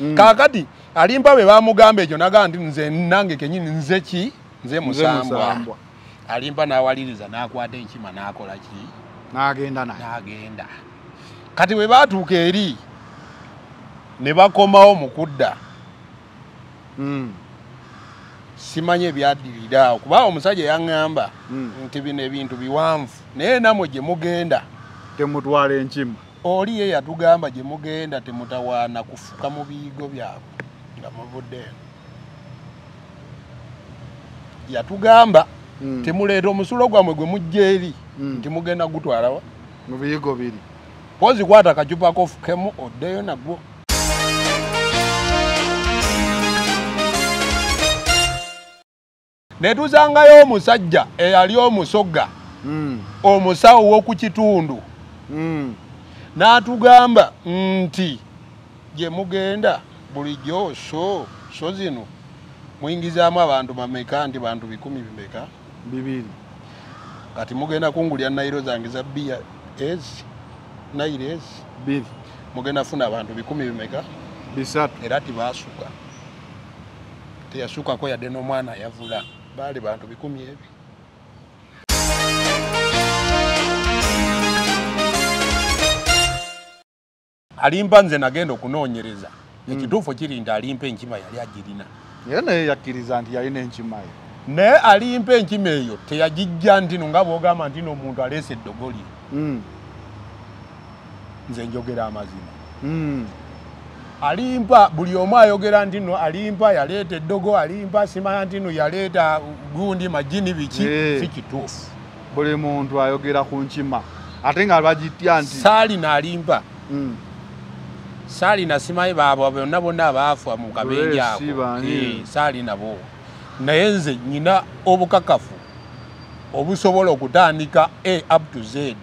Mm. kaakati alimpa bwe bamugamba ekyo nagamba nti nze nange kenyini nze ki? Nze musambwa. Alimpa n'awaliriza n'akwata enkima n'akola ki? N'agenda naye. N'agenda. Kati bwe baatuuka eri ne bakomawo mu kudda. Mm, simanyi ebyaddirira awo. Kuba omusajja yaŋŋamba Mm. nti bino ebintu biwanvu naye namwe gye mugenda. Temutwala enkima oli ye yatugamba gye mugenda temutawaana kufuka mu biyigo byabwe nga muvudde. Eno yatugamba Mm. temuleeta omusulo gwammwe gwe mujja eri Mm. nti mugenda gutwalawa mu biyigo biri. Pozi kwata akacupa kofukemu oddeyo nagwo. Ne tusangayo omusajja eyali omusogga Mm, omusawo w'oku kitundu. N'atugamba nti gye mugenda bulijjo so so zino. Muyingizaamu abantu mameka nti bantu bikumi bimeka? Bibiri. Kati mugenda kungulya nayiro zange za bbiya? Ezi nayiro ezi biri mugenda funa abantu bikumi bimeka? Bisatu. Era tibasuka teyasukako yadde n'omwana yavula. Baali bantu bikumi ebi alimpa nze nagenda okunoonyereza. Ekituufu kiri nti alimpa enkima yali agirina. Era naye yakkiriza nti yalina enkima ye. Naye alimpa enkima eyo teyagijja ntino nga bwogamba ntino omuntu aleese eddogoli Mm, nze njogera amazima. Mm. alimpa buli omu ayogera nti no alimpa yaleeta eddogo alimpa simanya nti no yaleeta gundi majini biki si kituufu. Buli muntu ayogera ku nkima ate nga bagitya nti saalina alimpa Mm, saalina simanyi baabwe bonna bonna abaafa mu kabenje ako. Eh, saalina bo. Naye nze nyina obukakafu obusobola okutandika a up to z.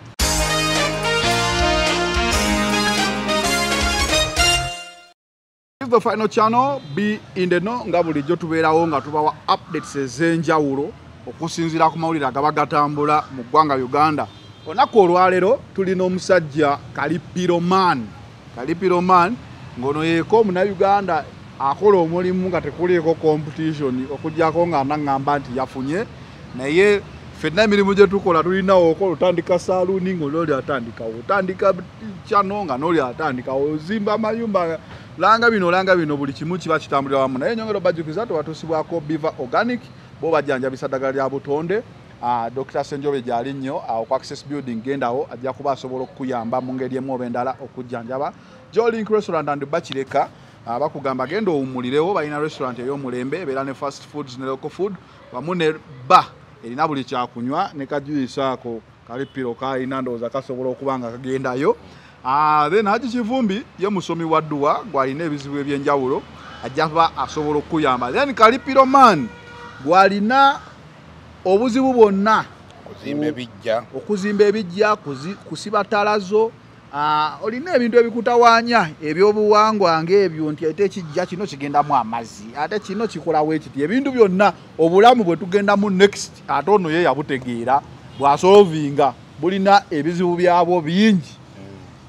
The final channel be in the know nga bulijjo tubeerawo nga tubawa updates ez'enjawulo okusinziira ku mawulire agaba gatambula mu ggwanga uganda. Olunaku olwaleero tulina omusajja kalipiroman kalipiroman ng'ono yeeko omunauganda akola omulimu nga tekuliiko competition okugyako nga naŋŋamba nti yafunye. Naye ffenna emirimu gye tukola tulinawo okola otandika saluuni ng'oli oli atandikawo otandika kyano nga n'oli atandikawo ozimba amayumba langa bino langa bino buli kimu kiba kitambulira wamu. Naye enyongero bajjukiza tewatuusibwako biva organic bo bajjanjabisa ddagala lya butonde dr senjobe gyali nnyo awo ku access building gendawo ajja kuba asobola okukuyamba mu ngeri emu oba endala okujjanjaba. Jolink restaurant and bakireka Ah, bakugamba genda owummulirewo balina restaurant ey'omulembe ebeera ne fast foods ne local food wamu ne ba erina buli kyakunywa ne kajuyisa ako kalipiro kalina ndowooza kasobola okuba nga kagendayo. Ah, then haji kivumbi ye musomi wa dduwa gwalina ebizibu ebyenjawulo ajja kuba asobola okukuyamba. Then kalipiro man gwalina obuzibu bwonna. Okuzimba ebijja. kusiba ttalazo Ah, olina ebintu ebikutawaanya ebyobuwangwa ngaebyo nti ate ekijja kino kigendamu amazzi ate kino kikolawo ekiti ebintu byonna obulamu bwe tugendamu next ate ono ye yabutegeera bwasolovinga bulina ebizibu byabwo bingi.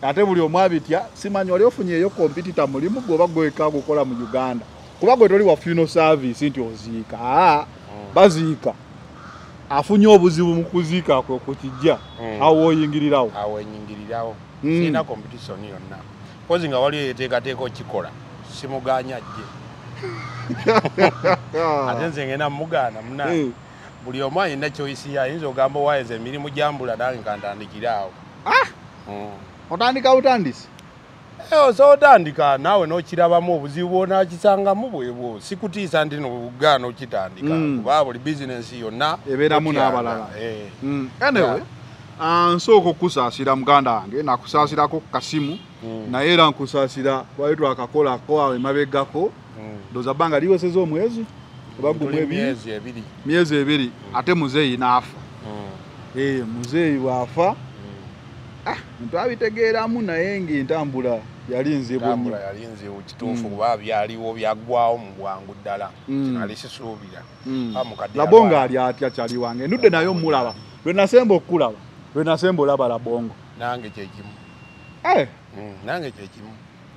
Ate buli omu abitya simanyi wali ofunyeeyo kompitita mulimu gwoba gweka gukola mu uganda. Kuba gwe toli wa funeral service nti oziika aa baziika afunye obuzibu mu kuziika kwe ku kijja Mm. awo oyingirirawo. Awo enyingirirawo Mm. sirina competition yonna. Kozi nga waliyo yeteekateeka okikola simuganya jje ate nze ngenda mugaana muna Eh, buli omu alina kyoyisi ye ayinza ogamba owayeza emirimu gyambula nange kantandikire awo. Mm. otandika butandisi Eh, osobola otandika naawe n'okirabamu obuzibu bwonakisangamu bwebwo sikutiisa nti nogaana okitandika Mm. kuba buli bizinensi yonna Ebeeramu n'abalala. Eh. Mm, anyway ah, nsooka okusaasira muganda wange nakusaasirako ku kasimu Mm. naye era nkusaasira twali twakakolako awo emabegako Mm. ndooza bbanga liweseza omwezi oba gumu Tuli ebiri myezi ate muzeeyi n'afa. Eh, muzeeyi bw'afa Mm. muntu abitegeeramu naye ng'entambula yali nzibu tambula nnyo yali nzibu kituufu Mm. kuba byaliwo byaggwawo mu bwangu ddala. Mm. kinali sisuubira Mm. Ba mukadde labongo yalwala. ali atya kyali wange? Ndudde naye omulaba lwe nasemba okukulaba lwe nasemba olaba labongo nange kyekimu Eh, nange kyekimu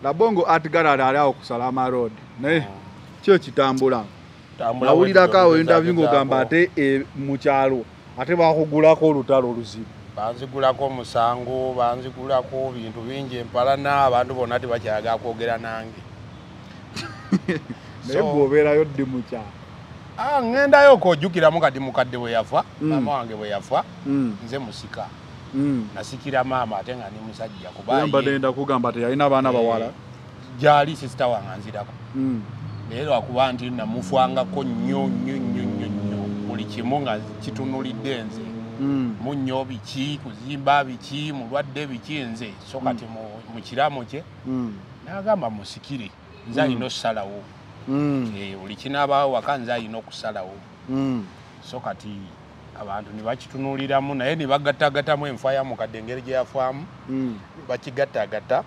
labongo gallery ali awo ku salama road naye kyo kitambula. Tambula nawulirako awo interview ng'ogamba ate e, mu kyalo ate bakugulako olutalo oluzibu banzigulako omusango banzigulako bintu bingi empalana abantu bonna tebakyalaga kwogera nange. Naye So- bw'obeerayo ddi mu kyalo Ah, ŋŋendayo okojjukiramu kati mukadde bwe yafa Mm. maama wange bwe yafa Mm, nze musika. Mm. nasikira maama ate nga ni musajja Era mbadde kuba ngenda kugamba teyalina baana bawala. gyali sisita wange anzirako naye lwakuba nti namufwangako nnyo nnyo nnyo nnyo nnyo. Buli kimu nga kitunulidde nze munnyo biki kuzimba biki mulwadde biki nze so kati mu- kiraamo kye mm, n'agamba musikire nze alina okusalawo. Mm, Eh, buli kinaabaawo waka nze alina okusalawo. Mm. so kati abantu ne bakitunuuliramu naye ne bagattagattamu enfa ya mukadde engeri gye yafaamu. Mm, bakigattagatta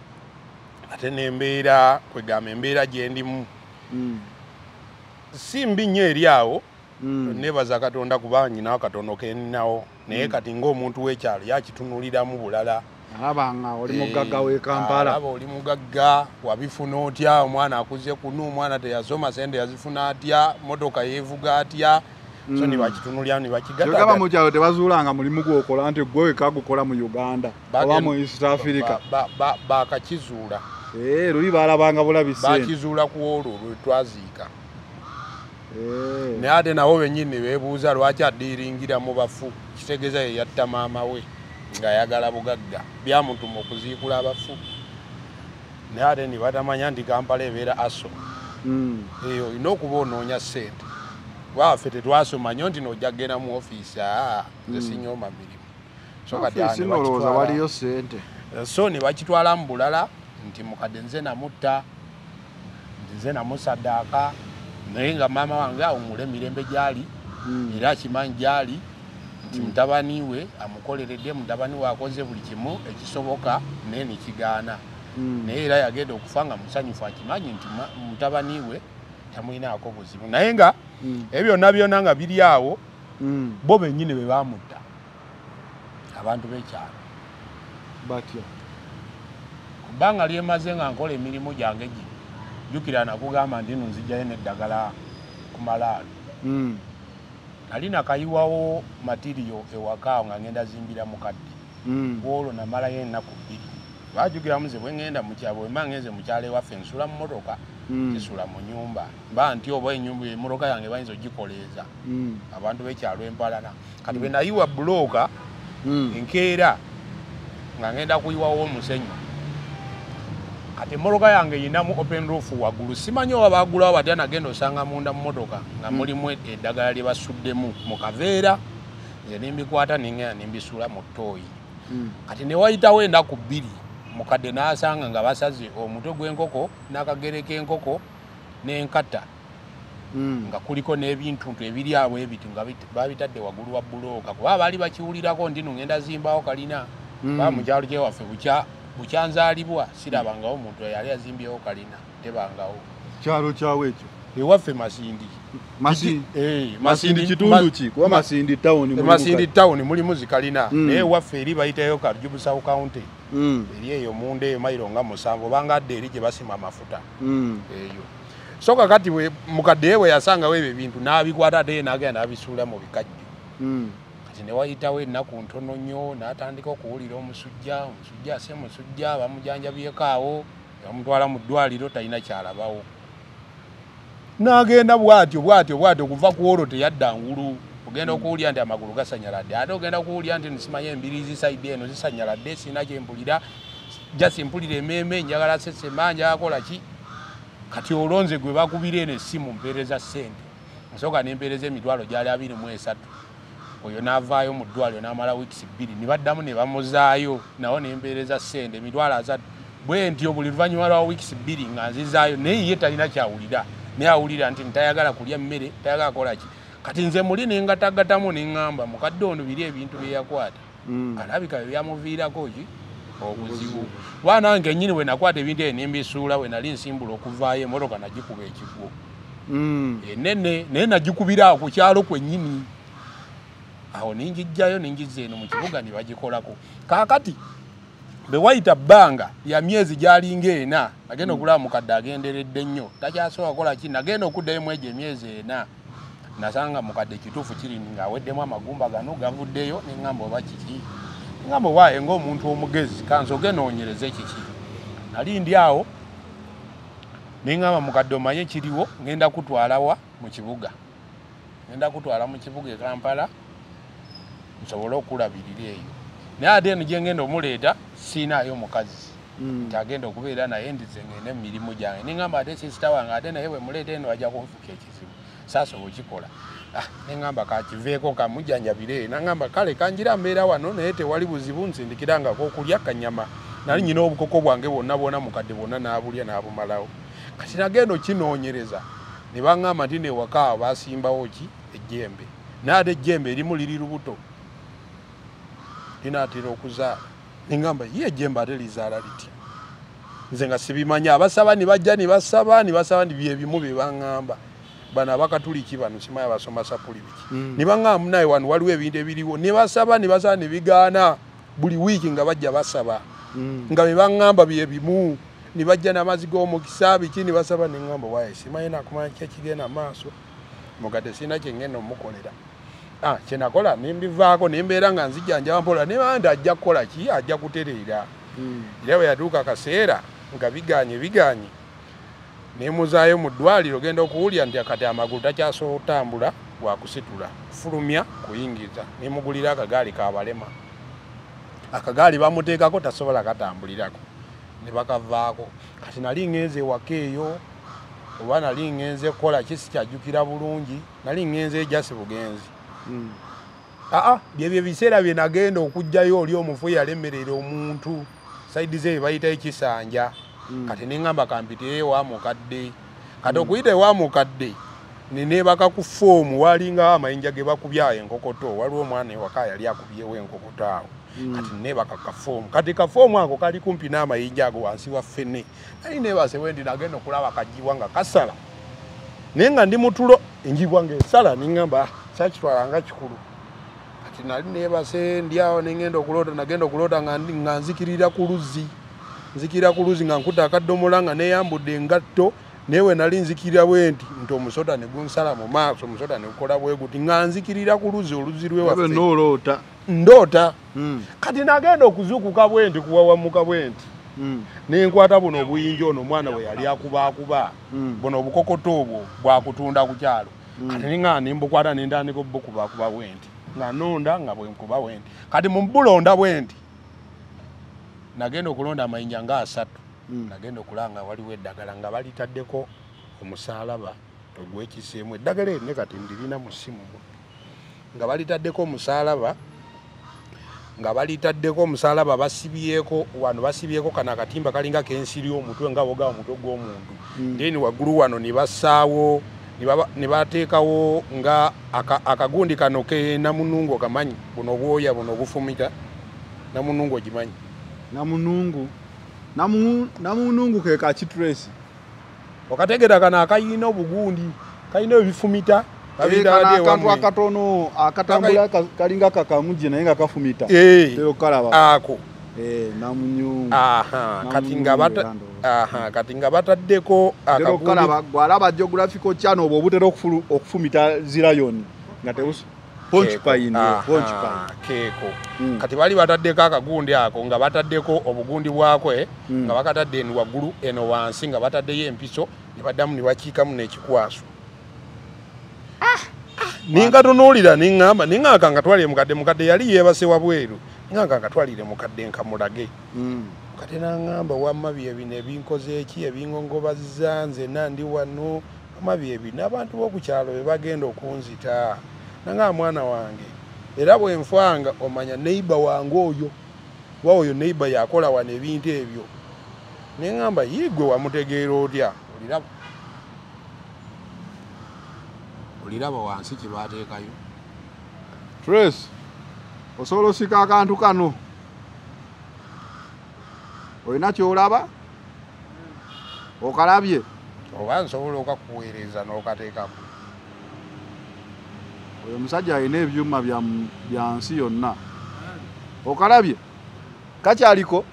ate n'embeera kwegamba embeera gye ndimu. Mm, si mbi nnyo eri awo mm. Nebaza katonda kuba nyinawo katono keninawo naye kati ng'omuntu w'ekyalo yakitunuuliramu bulala. Alaba nga oli Eh, mugagga w'e kampala. alaba oli mugagga wabifuna otya omwana akuze kunu omwana teyasoma sente yazifuna atya motoka yeevuga atya. So Mm. nibakitunulira kyogamba nibakigatta mu kyalo tebazuulanga mulimu gwokola nti gwe weka gukola mu uganda oba mu east africa. Ba- ba- bakakizuula. Eh, luli balabanga bulabi sente bakizuula ku olwo lwe twaziika. Eh, naye ate nabo bennyini beebuuza lwaki addiiringira mu bafu? Kitegeeza ye yatta maama we ng'ayagala bugagga. Byamutuma okuziikula abafu. Naye ate ne batamanya nti kampala ebeera aso. Mm, eyo olina okuba onoonya ssente. Waffe tetwasoma nnyo nti nojja kgenda mu ofiisi aa nze Mm. sinyooma mirimu. So kati ofiisi ne nolowooza bakitwala- waliyo sente so ne bakitwala mu bulala nti mukadde nze namutta nti nze namusaddaaka naye nga maama wange awumula emirembe gyali Mm, era akimanyi gyali nti mutabani we amukoleredde mutabani we akoze buli kimu ekisoboka naye nekigaana mm, naye era yagenda okufa nga musanyufu akimanyi nti mutabani we yamulinaako buzibu. Naye nga mm, ebyo byonna byonna nga biri awo bo bennyini be bamutta. Abantu b'ekyalo batya ku bbanga lyemaze nga nkola emirimu gyange gino jjukira nakugamba nti no nzijjayo n'eddagala ku malaalo. Mm, nali nakayiwawo matiriyo ewaka awo nga ngenda zimbira mukadde mm, olwo namalayo ennaku bbiri. Bajjukiramu ze bwe ngenda mukyalo bwe mba ngenze mukyalo ewaffe nsula mu motoka mm, nsula mu nyumba mba nti oba enyumba emmotoka yange bayinza ogikoleeza abantu b'ekyalo empalana. Kati bwe nayiwa bulooka enkeera nga ngenda kuyiwawo omusenyu kati emmotoka yange eyinamu open roof waggulu simanyi oba bagulawo batya nagenda osanga munda mu motoka nga Mm. mulimu eddagala lye basuddemu mu kaveera nze nimbikwata ningenda nimbisuula mu ttooyi. Mm, kati newayitawo ennaku bbiri mukadde n'asanga nga basaze omutwe gw'enkoko n'akagere k'enkoko n'enkata mm. nga kuliko n'ebintuntu ebiri awo ebiti nga bit- babitadde waggulu wa bulooka kuba baali bakiwulirako nti nongenda zimbawo kalina. Ba mu kyalo kyewaffe bukya- bukyanzaalibwa sirabangawo omuntu eyali azimbyewo kalina tebangawo. Kyalo kyawo ekyo? Ewaffe masindi. Masindi- Eh, tawuni mulimu tawuni mulimu zikalina Mm. naye ewaffe eri bayitayo kajubusawo county. Mm, eri eyo munda eyo mayiro nga musanvu. Obanga adde eri gye basima amafuta. Mm, eyo. So kakati we mukadde bwe yasangawo ebyo ebintu n'abikwata ate ye n'agenda n'abisuula mu bikajjo. Kati ne wayitawo ennaku ntono nnyo n'atandika okuwulira omusujja omusujja ase musujja bamujanjabyeko awo bamutwala mu ddwaliro talina kyalabawo. N'agenda bw'atyo bw'atyo bw'atyo okuva ku olwo teyadda ngulu. Ogenda okuwulira nti amagulu gasanyaladde ate ogenda kuwulira nti nsimanyi embiriizi saidi eno zisanyaladde sirina kyempulira jasi mpulira emmeeme njagala sesema njagala kola ki? Kati olonze gwe bakubira eno essimu mpeereza ssente. Nsooka nempeereza emitwalo gyali abiri mu esatu oyo n'avaayo mu ddwaliro n'amala wiikisi bbiri ne baddamu ne bamuzaayo nawo nempeereza ssente emitwalo asatu bwe ntyo buli luvannyuma lwa wiikisi bbiri nga nzizaayo naye ye talina kyawulira. Naye awulira nti ntayagala kulya mmere tayagala kola ki? Kati nze muli nengatagatamu neŋŋamba mukadde ono biri ebintu bye yakwata. Mm. alabika bye byamuviirako ki? Obuzibu. Lwa nange nnyini bwe nakwata ebintu ebyo nembisuula bwe nali nsimbula okuvaayo emotoka nagikuba ekigwo. Mm. enene naye nagikubira ku kyalo kwennyini awo ningijjayo ningizza eno mu kibuga ne bagikolako. Kaakati bwe wayita bbanga lya myezi gyalinga ena nagenda okulaba mukadde agenderedde nnyo. Takyasobola kukola ki? Nagenda okuddayo mu egyo emyezi ena. Nasanga mukadde kituufu kiri ng'aweddemu amagumba gano gavuddeyo neŋŋamba oba kiki? Neŋŋamba owaaye ng'omuntu omugezi kansoge noonyereze kiki? Nali ndi awo neŋŋamba mukadde omanye kiriwo ngenda kutwalawa mu kibuga? Ngenda kutwala mu kibuga e kampala nsobole okulabirira eyo. Naye ate eno gyengenda omuleeta siinaayo mukazi. Mm. nti agenda okubeera naye ndize ngende mu mirimu gyange. Neŋŋamba ate sisita wange ate naye bwe muleeta eno ajja kunfuka ekizibu. Saasobola okikola Ah, neŋŋamba kakiveeko kamujjanjabire. Naŋŋamba kale kanjira mbeera wano naye tewali buzibu nsindikirangako okulya kanyama. Nali nyina obukoko bwange bwonna bwona mukadde bwonna n'abulya n'abumalawo. Kati nagenda okinoonyereza ne baŋŋamba nti newaka awo basimbawo ki? Ejjembe. Naye ate ejjembe erimu liri lubuto linaatera okuzaala neŋŋamba ye ejjembe ate lizaala litya? Nze nga sibimanyi abasaba ne bajja ne basaba ne basaba byebimu bye baŋŋamba. Bano abakatuliki bano simanyi abasoma sapuli biki. Mm. ne baŋŋamba naye wano waliwo ebintu ebiriwo. Ne basaba ne basaba ne bigaana. Buli wiiki nga bajja basaba. Mm. nga bye baŋŋamba bye bimu. Ne bajja n'amazzi g'omukisa biki ne basaba ne ŋŋamba waye simanyi nakumanya ki ekigenda mu maaso. Mugadde sirina kye ngenda omukolera Ah, kye nakola ne mbivaako ne mbeera nga nzijjanjaba mpola ne bandi ajja kukola ki? Ajja kutereera. Era bwe yatuuka akaseera nga biganye biganye. Nemuzaayo mu ddwaliro genda okuwulya nti kati amagulu takyasobola otambula wakusitula fulumya kuyingiza. Nemugulira akagaali kabalema akagaali bamuteekako tasobola katambulirako. Ne bakavaako kati nali ŋŋenze ewaka eyo oba nali ŋŋenze kukola ki? Sikyajjukira bulungi. Nali ŋŋenze ejasi bugenzi. Aa byebyo ebiseera bye nagenda okugjayo oli omufu eyalemerera omuntu. Saidi ze bayita ekisanja Mm. kati neŋŋamba kampiteyo ewa mukadde kati okuyita ewa mukadde neneebaka ku foomu walingawo amayinja ge bakubyawo enkokoto waliwo omwana ewaka yali akubyewo enkokoto awo. Mm. kati neebaka kafoomu kati kafoomu ako kali kumpi n'amayinja ago wansi wa ffene. Nali neebase wendi nagenda okulaba kajibwa nga kasala. Naye nga ndi mutulo enjibwa ngaesala neŋŋamba sakitwala nga kikulu kati nali neebase ndi awo neŋŋenda okuloota nagenda okuloota nga nzikirira ku luzzi nzikirira ku luzzi nga nkuta akaddomola nga neeyambudde engatto naye we nali nzikirira bwe nti nti omusota ne gunsala mu maaso omusota ne gukola bwe guti nga nzikirira ku luzzi oluzzi Ebe lwewaffe nooloota ndoota Mm. kati nagenda okuzuukuka bwe nti kuwawamuka bwe nti Mm. nenkwata buno obuyinja ono omwana bwe yali akubaakuba Mm. buno obukokoto obwo bwakutunda ku kyalo. Kati ninga nimbukwata nendandika obukubaakuba bwe nti nga nonda nga bwenkuba bwe nti kati mubulonda bwe nti nagenda okulonda amayinja nga asatu. Mm. nagenda okulanga waliwo eddagala nga balitaddeko omusaalaba ogwekiseemu. Eddagala eri ne kati ndirina mu ssimu mu. Nga balitaddeko omusaalaba nga balitaddeko omusaalaba basibyeko wano basibyeko kano akatimba kalinga kensiri omutwe nga boga omutwe gw'omuntu. Mm. then waggulu wano ne bassaawo ne bateekawo nga aka- akagundi kano ke namunungu okamanyi buno obwoya buno obufumita namunungu ogimanyi namunungu Namu- namunungu ke kakituresi okategera kano akayina obugundi kayina ebifumita wali akantu akatono akatambula ka- kalinga kakamuje naye nga kafumita. Eh, tero kalaba. ako. Eh, kati nga aha kati nga bataddeko gwalaba geographical channel obwo obutera okufumita zirayoni nga keeko. Mm. kati bali bataddeko akagundi ako nga bataddeko obugundi bwakwe Mm. nga bakatadde eno waggulu eno wansi nga bataddeyo empiso ne baddamu ne bakiikamu n'ekikwaso. Ninga tunuulira niŋŋamba niŋŋaka nga twalire mukadde mukadde yali yeebase wabweru niŋŋaka nga twalire mukadde nkamulage Mm. kati naŋŋamba wamma byebino ebinkoze eki ebingongobaziza nze nandi wano. Wamma byebino abantu b'okukyalo be bagenda okunzita. Naŋŋamba mwana wange era bwe nfanga omanya neiba wange oyo wa oyo neiba yakola wano ebintu ebyo neŋŋamba yiigwe wamutegeera otya? Oliraba. Oliraba wansi kye bateekayo Trace osobola osika akantu kano. Olina kyolaba? Okalabye? Oba nsobola okakuweereza n'okateekaku. Oyo omusajja alina ebyuma bya nsi yonna. Okalabye? Kakyaliko?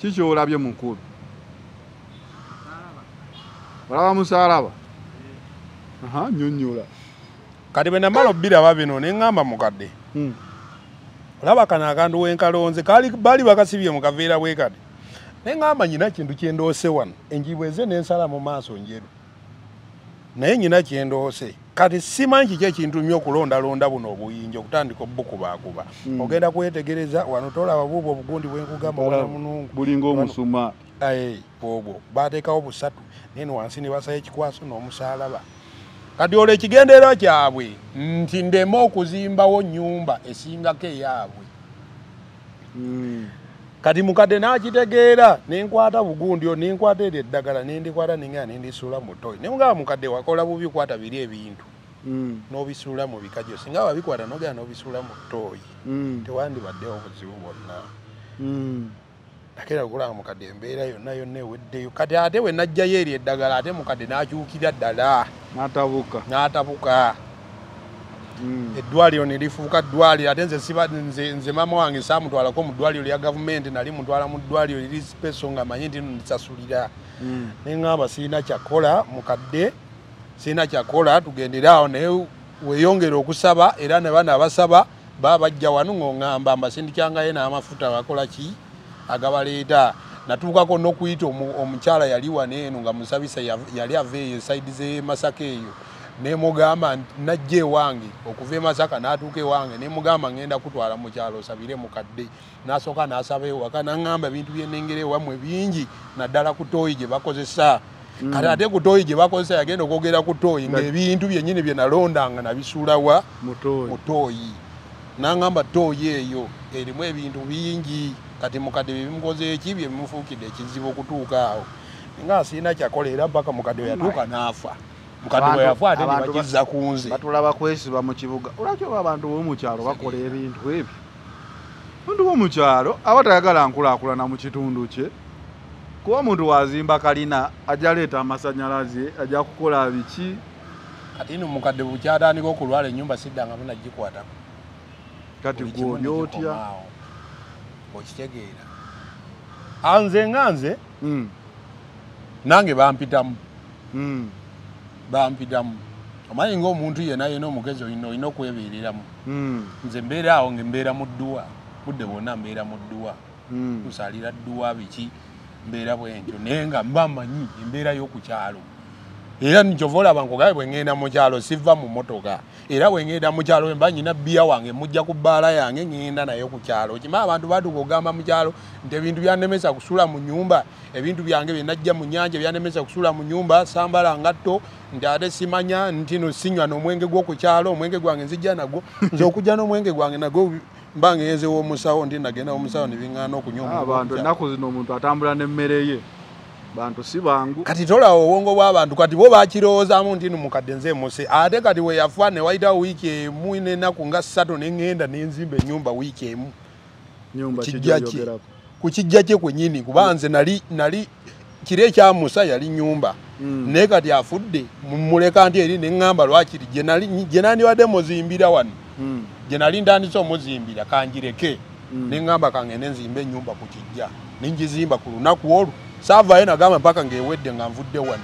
Kikyolabye mukulu olaba musaalaba nyonyola kati bwe namala obbiraba bino ne ŋŋamba mukadde. Olaba kano akantu wenkalonze kali baali bakasibye mu kaveera bwe kati ne ŋŋamba nyina kintu kyendoose wano enjibwa eze nensala mu maaso njeru naye nyina kyendoose kati simanyi kiki ekintumya okulondalonda buno obuyinja okutandika obukubaakuba Mm. ogenda kwetegereza wano tolaba buubwo obugundi bwenkugamba wana munungu. bulinga omusuma. Aye, obwo bateekawo busatu nene wansi ne basala ekikwaso n'omusaalaba kati olwo ekigendeerwa kyabwe nti ndeme okuzimbawo nyumba esingako eyaabwe Mm. kati mukadde n'akitegeera nenkwata bugundyo nenkwata eryo eddagala nendikwata nengera nendisuula mu toyi nemugamba mukadde wakola bubi kwata biri ebintu Mm. n'obisuula mu bikajjo singa wabikwata nogera n'obisuula mu toyi Mm. tewandibaddewo obuzibu bwonna. Nakera okulaba mukadde embeera yonna yonna eweddeyo. Kati ate bwe najjayo eri eddagala ate mukadde n'akyukira ddala. N'atabuka. N'atabuka. Mm. eddwaliro ne lifuuka ddwaliro ate nze siba nze, nze maama wange saamutwalako mu ddwaliro lya gavumenti nali mutwala mu ddwaliro liri speso nga manyi nti ndisasulira. Mm. neŋŋamba sirina kyakola mukadde sirina kyakola tugendere awo naye weeyongere okusaba era ne bana abasaba baba bajja wano ng'oŋŋamba mbasindikyangayo n'amafuta bakola ki agabaleeta natuukako n'okuyita omu- omukyala yali wano eno nga musabisa yali ava eyo esaidi z'e masaka eyo. Nemugamba najja ewange okuva e masaka n'atuuka ewange. Nemugamba ngenda kutwala mu kyalo osabire mukadde n'asooka n'asaba ewaka naŋŋamba ebintu byenengera ewammwe bingi naddala ku tooyi gye bakozesa. Kati ate ku tooyi gye bakozesa yagenda okwogera ku tooyi ng'ebintu byennyini bye nalondanga nabisuulawa mutoyi mu tooyi. Naŋŋamba tooyi eyo erimu ebintu bingi kati mukadde byebimukoze eki byebimufuukidde ekizibu okutuuka awo. Nga sirina kyakola era mpaka mukadde we yatuuka n'afa. Mukadde we Abantu- yafa ate nebakizza ku nze. batulaba kwesiba mu kibuga. Olwaki oba abantu b'omukyalo bakola ebintu ebyo omuntu b'omukyalo aba tayagala nkulaakulana mu kitundu kye. Kuba omuntu wazimba kalina ajja leeta amasanyalaze ajja kukola biki? Kati no mukadde bukyatandika okulwala ennyumba siddangamu nagikwatako kati Buli kimu gwoli otya nekikomaawo. Okitegeera. Anze nga nze Mm, nange bampitamu mm, bampitamu omanyi ngaomuntu yena yena omugezi olina olina okwebeereramu. Mm, nze mbeera awo ngembeera mu dduwa. Budde bwonna mbeera mu dduwa. Tusalira dduwa biki? Mbeera bwentyo naye nga mba manyi embeera y'okukyalo era nikyova olaba nkugabe bwe ŋŋenda mu kyalo siva mu motoka era bwe ŋŋenda mu kyalo mba nyina bbiya wange mujja ku bbaala yange ŋŋenda naye ku kyalo. Kimaa abantu batuuka ogamba mu kyalo nti ebintu byannemesa kusula mu nyumba ebintu byange bye najja mu nyanja byannemesa kusula mu nyumba sambala ngatto nti ate simanya nti no sinywa n'omwenge gw'oku kyalo omwenge gwange nzijja nagwo nze okujja n'omwenge gwange nagwo mba ngenzewo omusawo ndi nagenda omusawo ne biŋŋaana okunywa abantu ennaku zino omuntu atambula n'emmere ye bantu si bangu. Kati tolaba obwongo bw'abantu kati bo bakirowoozaamu nti no mukadde nze muse ate kati we yafa ne wayitawo wiiki emu n'ennaku nga ssatu ne ŋŋenda ne nzimba ennyumba wiiki emu. Nyumba kijja ki? kijoyogerako ku kijja kye kwennyini kuba nze nali nali kiri ekyamusa yali nyumba Mm. naye kati afudde muleka nti eri ne ŋŋamba lwakiri gye nandibadde muzimbira wano. Mm, gye nali ntandise omuzimbira kangireke Mm. neŋŋamba kangende nzimba ennyumba ku kijja ningizimba ku lunaku olwo saavayo nagamba mpaka ng'ewedde nga nvudde wano.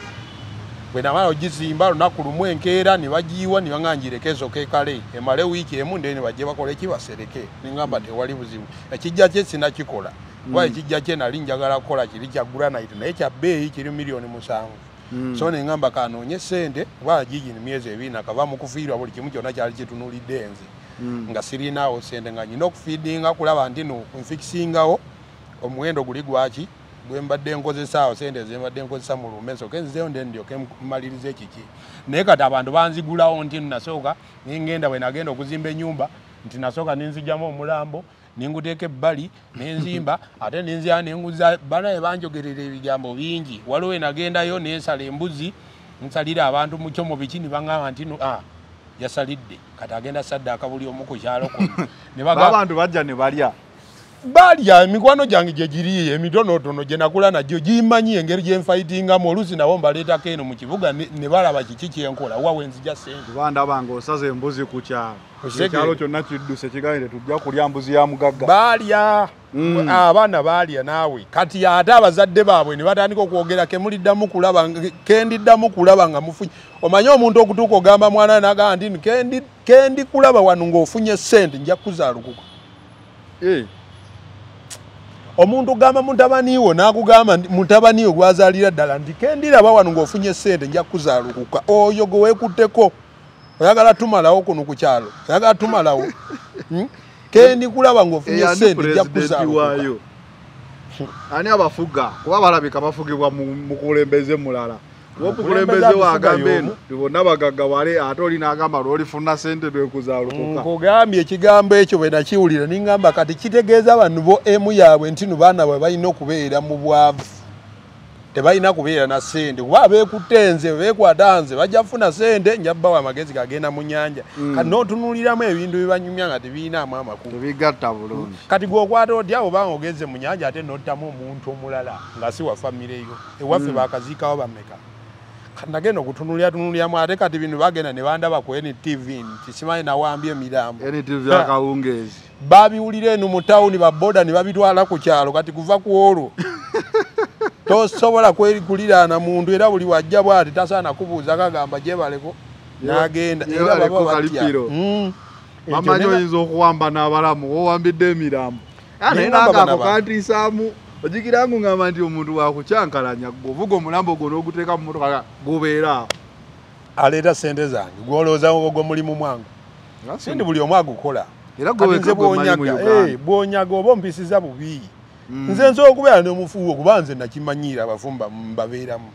Bwe namala ogizimba lunaku lumu enkeera ne bagiyiwa ne baŋangireko ezoka ekale emale wiiki emu nde ne bajje bakola eki basereke neŋŋamba tewali buzibu. Ekijja kye sinakikola. Kuba Mm. ekijja kye nali njagala kukola kiri kya granite naye kya bbeeyi kiri miliyoni musanvu. Mm. so neŋŋamba kanoonye sente kuba gigi ni myezi ebiri nakava mu kufiirwa buli kimu kyonna kyali kitunulidde nze. Mm. nga sirinaawo sente nga nyina okufiidinga kulaba nti no nfikisingawo. Omuwendo guli gwaki gwe mbadde nkozesa awo sente zembadde nkozesa mu lume nsoke nzizeyo nde ndyoke mmalirize kiki? Naye kati abantu banzigulawo nti nasooka ningenda bwe nagenda okuzimba ennyumba nti nasooka ninzigyamu omulambo ninguteeka ebbali nenzimba ate ninzira nenguza banaye banjogerera ebigambo bingi. Waliwo enagendayo nensala embuzi nsalira abantu mukyo mu biki ne baŋŋamba nti ah, yasalidde. Kati agenda saddaaka buli omu ku kyalo kuno ne Ba baga- abantu bajja ne balya balya emikwano gyange gye giri emitonotono gye nakula nagyo gimanyi engeri gye nfaitingamu oluusi nabo mbaleetako eno mu kibuga ne balaba kiki kyenkola wa wenzija sente kubandaba nga osaza embuzi ku kyalo. Ekyalo kyonna kidduse kigambye tujja kulya mbuzi ya mugagga. Balya Mm. abaana balya naawe. Kati ate abazadde baabwe ne batandika okwogera kemuliddamu kulaba kendiddamu kulaba nga mufunye. Omanye omuntu okutuuka ogamba mwana nagamba nti "Kendi- kendi kulaba wano ng'ofunye sente nja kuzaalukuka Eh, omuntu ogamba mutabani wo n'akugamba mutabani we gwazaalira ddala nti kendiraba wano ng'ofunye sente nja kuzaalukuka oyo gwe weekutteko oyagala tumalawo kuno ku kyalo oyagala tumalawo Hmm? kendi kulaba ng'ofunye eh, ani sente nja kuzaalukuka. ani abafuga? Kuba balabika bafugibwa mu mukulembeze mulala Omukulembeze wagamba eno y'omu. tibonna bagagga wale ate oli n'agamba lwolifuna sente lwekuzaalukuka nkugambye ekigambo ekyo bwe nakiwulira niŋŋamba kati kitegeeza bano bo emu yaabwe nti no baana bwe balina okubeera mu bwavu. Tebalina kubeera na sente kuba abeekutte nze beekwata nze bajja kufuna sente njabbawo amagezi gagenda mu nyanja Mm. kati n'otunuuliramu ebintu bibanyumya nga tebiinaamu amakulu. Tebigatta bulungi. Kati gweokwata otya obanga ogeze mu nyanja ate n'ottamu omuntu omulala nga si wa famireyo ewaffe Mm. bakaziikawo bameka nagenda okutunulira tunuliramu ate kati bino bagenda ne bandaba ku ntv nti simanyi nawambye emirambo NTV akawungeezi babiwulira eno mu tawuni baboda ne babitwala ku kyalo kati kuva ku olwo tosobola kwerikuliraana muntu era buli wajja bwati tasaana kubuuza kagamba gyebaleko Yeba- n'agenda. era baba batya. bamanyi ne- oyinza okuwamba n'abalamu owambidde emirambo. Naye Nengamba nanga kantiisaamu ojigirangu ngamba nti omuntu wakukyankalanya gwovuga omulambo gwo n'oguteeka mu motoka gubeera aleeta sente zange gwolowooza ogwo mulimu mwangu. Sindi buli omu agukola. Nze bw'onyaga eh, bw'onyaga oba ompisiza bubi. Mm. nze nsobola okubeera n'omufuuwo kuba nze nakimanyiira abafumba mbabeeramu.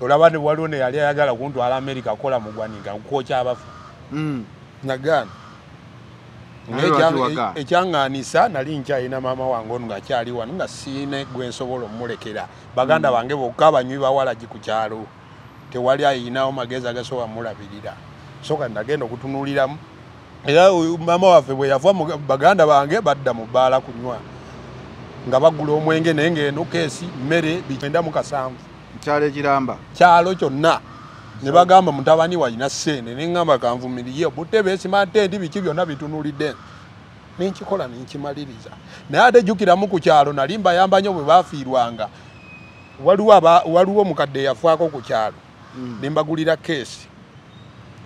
Olaba waliwo ne yali ayagala kuntwala amerika kukola mugwanika kwokya abafu. Mm. nagaana? Ekyaŋŋaanisa nali nkyalina maama wange ono ngaakyali wano nga siine gwe nsobola omulekera baganda bange bokka abanywi bawalagi ku kyalo. Tewali ayinawo magezi agasobola mulabirira so kati nagenda okutunuuliramu. Era maama waffe bwe yafa baganda bange badda mu bbaala kunywa. Nga bagula omwenge naye ngeno keesi mmere bikyenda mu kasanvu. Kyalo ekiramba? Kyalo kyonna ne bagamba mutabani walina sente neŋŋamba kanvumiriye obutebe simante ndi biki byonna bitunulidde. Nenkikola nenkimaliriza naye ate jjukiramu ku kyalo nali mbayamba nnyo bwe bafiirwanga waliwo omukadde yafaako ku kyalo Mm. nembagulira keesi.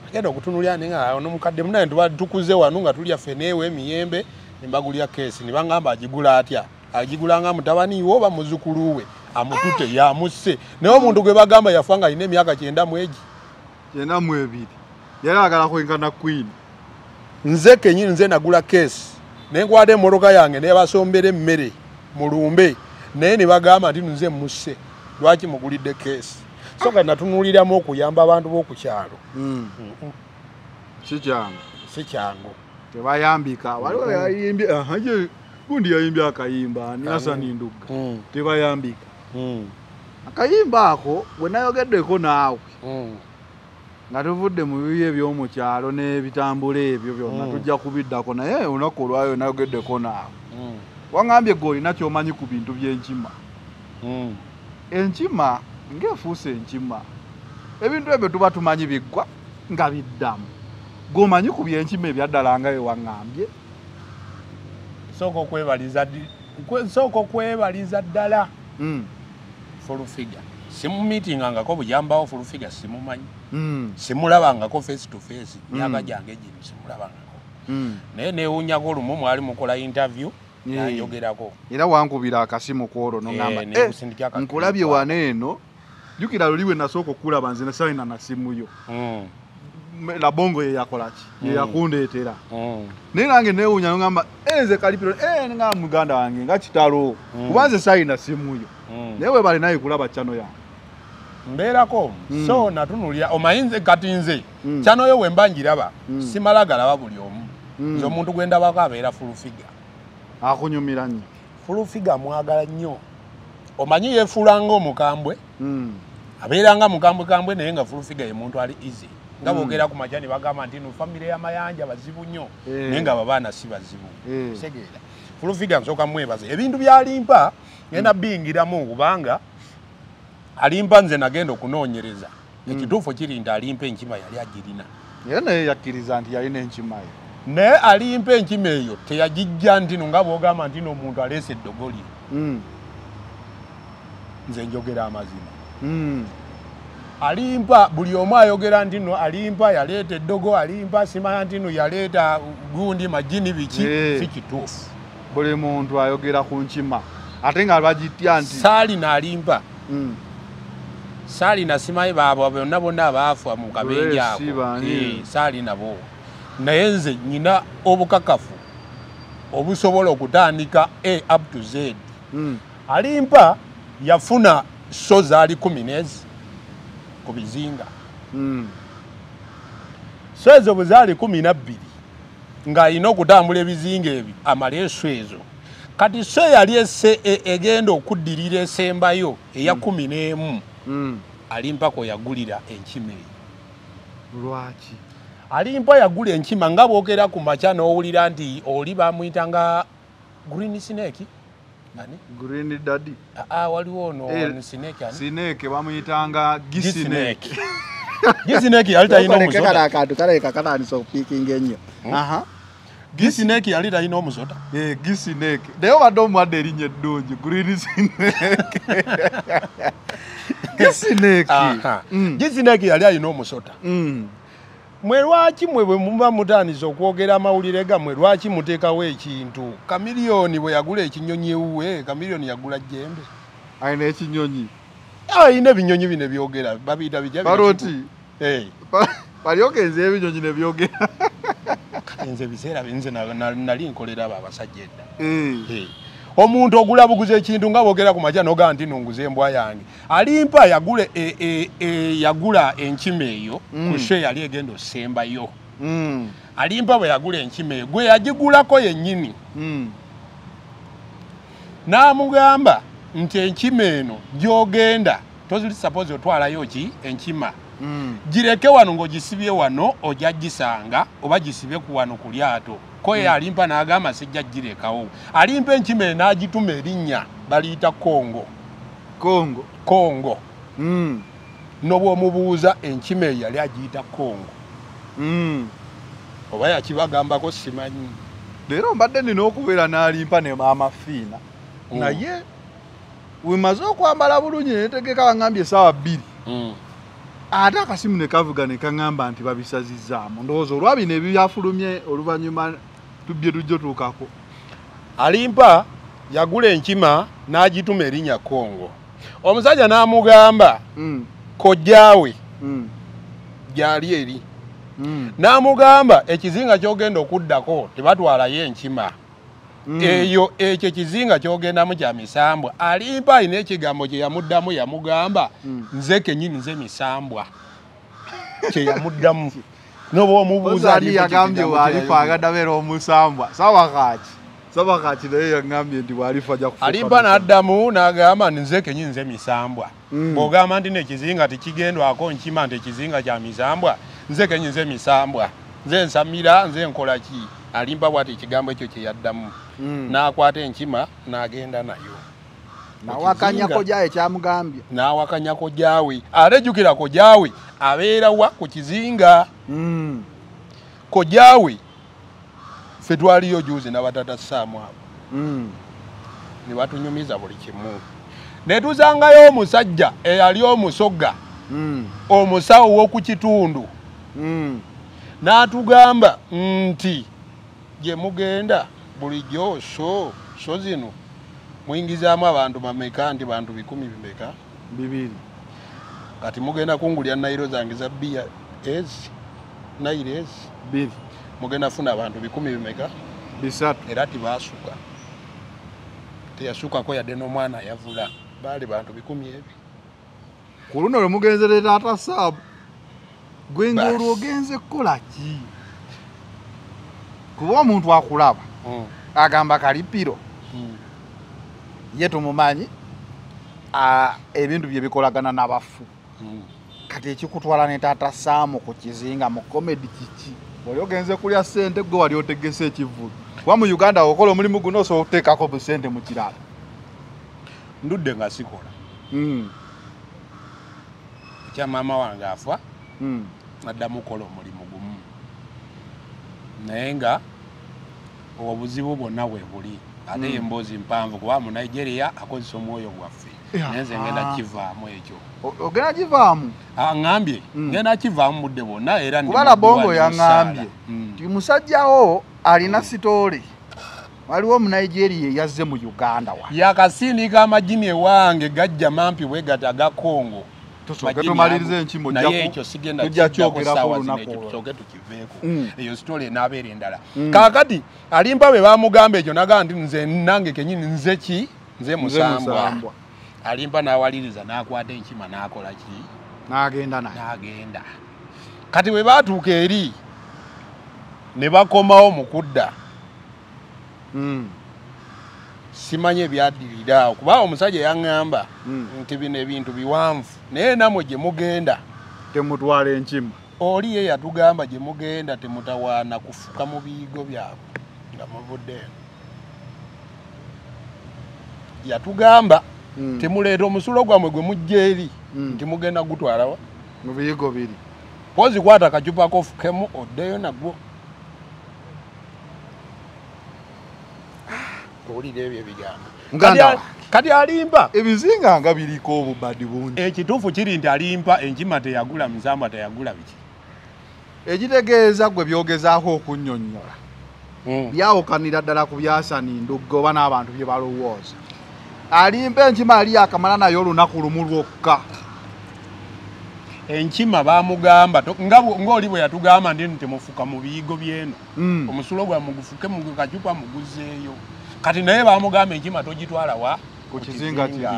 Agenda okutunulira nenga nomukadde munaye tuba tukuze wano nga tulya feneewo emiyembe nembagulira keesi nebagamba agigula atya agigula nga mutabani we oba muzukulu we amutute yamusse. Naye omuntu gwe bagamba yafa nga alina emyaka kyenda mu egi. Kyenda mu ebiri. Yali agala kwenkana queen. Nze kenyini nze nagula keesi nenkwata emmotoka yange nebasombera emmere mulumbe naye ne bagamba nti nze musse lwaki mugulidde keesi so nga natunuuliramu okuyamba abantu b'oku kyalo. Mm. Mhm. si kyangu. Si kyangu. Tebayambika. Waliwo yayimbye ye gundi yayimbye akayimba ani asani ndugga Mm, tebayambika. Mm, akayimba ako bwe nayogeddeko naawe. Mm. nga tuvudde mu bibi ebyomukyalo n'ebitambula ebyo byonna Mm. tujja kubiddako naye olunaku olwayo nayogeddeko naawe. Mm, waŋambye gwe olina kyomanyi ku bintu by'enkima. Mm. enkima ng'efuuse enkima ebintu ebyo tuba tumanyi biggwa nga biddamu. Gwomanyi ku byenkima ebyaddala nga wewaŋŋambye sooka okwebaliza di- kwe- sooka okwebaliza ddala. Mm, fulufiga simumiitingangako buyambawo fulufiga simumanyi. Mm, simulabangako face to face Mm. myaka gyange gino simulabangako. Naye newunyako olumu mwali mukola interview nanjogerako. Era wankubira akasimu kwolwo noŋamba Eh, akasimu nkulabye kwako." wano eno jjukira luli we nasooka okulaba nze nasalina na simu yo Mm, M- labongo yeyakolaki Mm. yeyakundeetera mm, naye nange newunya nogamba nze kalipiro eh, nga muganda wange nga kitalo. Mm. kuba nze salina simu yo. Mm. naye webale naye kulaba kyano yange mbeerako so natunulira omanyi nze kati nze Mm. kyanoyo bwe mba njiraba Mm. simala galaba buli omu. Nze omuntu gwe ndabako abeera fulufiga. Akunyumira nnyo. Fulufiga mwagala nnyo. Omanyi yeefuula ngaomukambwe Mm. abeera nga mukambwekambwe naye nga fulufiga ye muntu ali easy nga Mm. boogera ku majani bagamba nti no famire y'amayanja bazibu nnyo Eh. naye nga ababaana si bazibu. Eh. kitegeera fulufiga nsooka mwebaza ebintu byalimpa ngenda bingiramu kubanga alimpa nze nagenda okunoonyereza. Ekituufu kiri nti alimpa enkima yali agirina. Era naye yakkiriza nti yalina enkima ye. Naye alimpa enkima eyo teyagijja ntino nga bwogamba nti omuntu aleese eddogoli Mm, nze njogera amazima. Mm. Alimpa buli omu ayogera nti no alimpa yaleeta eddogo alimpa simanya nti no yaleeta gundi majini biki Eh. si kituufu. Buli muntu ayogera ku nkima. Ate nga bagitya nti saalina alimpa Mm, saalina simanyi baabo bonna bonna abaafa mu kabenje ako. saalina bo naye nze nyina obukakafu obusobola okutandika a up to z. Mm, alimpa yafuna so zaali kumi nezi ku bizinga mm. so ezo bwe zaali kumi nabbiri ng'alina okutambula ebizinga ebyo amala eso ezo. Kati so yali e- egenda okuddirira esembayo eya kumi n'emu Mm. alimpako yagulira enkima eyo. Lwaki? Alimpa yagula enkima nga bwogera ku makya n'owulira nti oli bamwyitanga green snake green daddy. Aa waliwo ono Eh, snake ani? Sineeke bamuyitanga gisineeke gisineki yali talina Okoleke kale omusota akantu kalabika katandisa okupiikinga ennyo. Aha. Gisineki yali talina omusota Eh, gisineeke naye obadde omuwadde erinnya eddungi green sineeke gisineeke Aha. Mm, gisineki yali alina omusota mm. Mwe lwaki mwe bwe muba mutandise okwogera amawulire gammwe lwaki muteekawo ekintu? Kamiliyoni bwe yagula ekinyonyi ewuwe kamiliyoni yagula jjembe. Alina ekinyonyi? Alina ebinyonyi bino byogera babiyita bijja baloti Eh, balyokenza ebinyonyi ne byogera. Nze biseera bye nze na- na- nali nkolera abo abasajja edda. Eh, Eh, omuntu ogula buguza ekintu nga boogera ku makya nogaa nti nunguza embwa yange. Alimpa yagula e- e- e- yagula enkima eyo Mm. ku sho yali egenda osembayo. Mm, alimpa bwe yagula enkima eyo. Gwe yagigulako yennyini. Mm. n'amugamba nti enkima eno gy'ogenda tozuli suppose otwalayo ki? Enkima. Mm. gireke wano ng'ogisibye wano ojja gisanga oba gisibye ku wano ku lyato ko ye alimpa n'agamba sijja girekawo alimpa enkima eno n'agituma erinnya baliyita kongo. Kongo? Kongo. Mm, nobwomubuuza enkima eyo yali agiyita kongo. Mm. oba yakibagambako simanyi. Leero mbadde nina okubeera n'alimpa ne maama fiina. Naye wemaze okwambala bulungi netegeka bangambye esaawa bbiri. Ate akasimu ne kavuga ne kaŋŋamba nti babisazizaamu. Ndowooza olwa bino ebyafulumye oluvannyuma tubye tujja tuukako. Alimpa yagula enkima n'agituma erinnya kongo omusajja n'amugamba Mm, kojjaawe mm, gyali eri. Mm, n'amugamba ekizinga ky'ogenda okuddako tebatwalayo enkima. Mm. eyo ekyo ekizinga ky'ogendamu kya misambwa. Alimpa alina ekigambo kye yamuddamu yamugamba Mm. nze kenyini nze misambwa. Kye yamuddamu noba omubuuza Alimpa yagambye waalifa yayogera. agadabeera omusambwa saba kaki saba kaki naye yaŋŋambye nti waalifa kufuuka alimpa musambwa. n'addamu n'agamba nti nze kenyini nze misambwa Mm. bw'ogamba nti nekizinga tekigendwako nkima nti ekizinga kya misambwa nze kenyini nze misambwa nze nsamira nze nkola ki alimpa bwati ekigambo ekyo kye yaddamu Mm. n'akwata enkima n'agenda nayo nawakanyako gyaye kyamugambye n'awakanya kojaawe ate jjukira kojaawe abeera wa ku kizinga Mm. kojaawe ffe twaliyo juuzi n'abatata ssaamu abo Mm. ne batunyumiza buli kimu ne tuzangayo omusajja eyali omusogga Mm. omusawo w'oku kitundu Mm. n'atugamba nti gye mugenda bulijjo so so zino muyingizaamu abantu mameka nti bantu bikumi bimeka? Bibiri. Kati mugenda kungulya nayiro zange za bbiya? Ezi. Nayiro ezi. Biri mugenda funa abantu bikumi bimeka? Bisatu. Era tibasuka teyasukako yadde n'omwana yavula. Baali bantu bikumi ebi. Ku luno lwe mugenzere taata saabu gwe ngaolwo ogenze kukola ki? Kuba omuntu akulaba Mm, agamba kalipiro. Mm. Ye tumumanyi ebintu bye bikolagana n'abafu. Mm. kati ekikutwala ne taata saamu ku kizinga mu komedi kiki? Oli ogenze kulya ssente gwe wali otegese ekivulu kuba mu uganda okola omulimu guno osobola okuteekako bu ssente mu kirala. Ndudde nga sikola. Ekya maama wange afa mm. addamu kukola omulimu gumu. Naye nga obuzibu bwonna bwe buli ate Mm. emboozi mpanvu kuba mu nigeria akozesa omwoyo gwaffe Ya, naye nze ngenda ah. kivaamu ekyo ogenda givaamu Ah, ŋŋambye Mm. ngenda kivaamu budde bwonna era kubala bongo yaŋŋambye Musaala. Mm. nti musajjawo alina sitoole waliwo munigeria eyazze mu uganda wa yakasinika amagini ewange gajja mampi bwe gati aga kongo tusooke tumalirize ago. enkimo naye ekyo sigenda kyogerako olunaku tusooke tukiveeko. Mm. eyo sitole enaabeera endala. Mm. kaakati alimpa bwe bamugamba ekyo nagamba nti nze nange kenyini nze ki? Nze musambwa. alimpa n'awaliriza n'akwata enkima n'akola ki? N'agenda n'agenda. Kati bwe baatuuka eri ne bakomawo mu kudda. Mm, simanyi ebyaddirira kuba omusajja yaŋŋamba mm. nti bino ebintu biwanvu. Naye namwe gye mugenda. Temutwala enkima oli ye yatugamba gye mugenda temutawaana kufuka mu biyigo byabwe nga muvudde. Eno yatugamba Mm, temuleeta omusulo gwammwe gwe mujja eri mm. nti mugenda gutwalawa mu biyigo biri. Pozi kwata akacupa kofukemu oddeyo nagwo owulira ebyo ebigambo Kati a- kati alimpa. Ebizinga nga biriko obubadi bungi. Ekituufu kiri nti alimpa enkima teyagula musambwa teyagula biki? Ekitegeeza gwe byogezaako okunnyonnyola byawukanira ddala ku byasani ndugga oba n'abantu bye balowooza. Alimpa enkima yali yakamala naye olunaku lumu lwokka. Enkima bamugamba to- nga bwe- yatugamba ndi nti temufuka mu biyigo byeno. Mm. omusulo gwa mugufuke mu kacupa muguzeeyo kati naye bamugamba enkima togitwala wa? Ku kizinga kiri.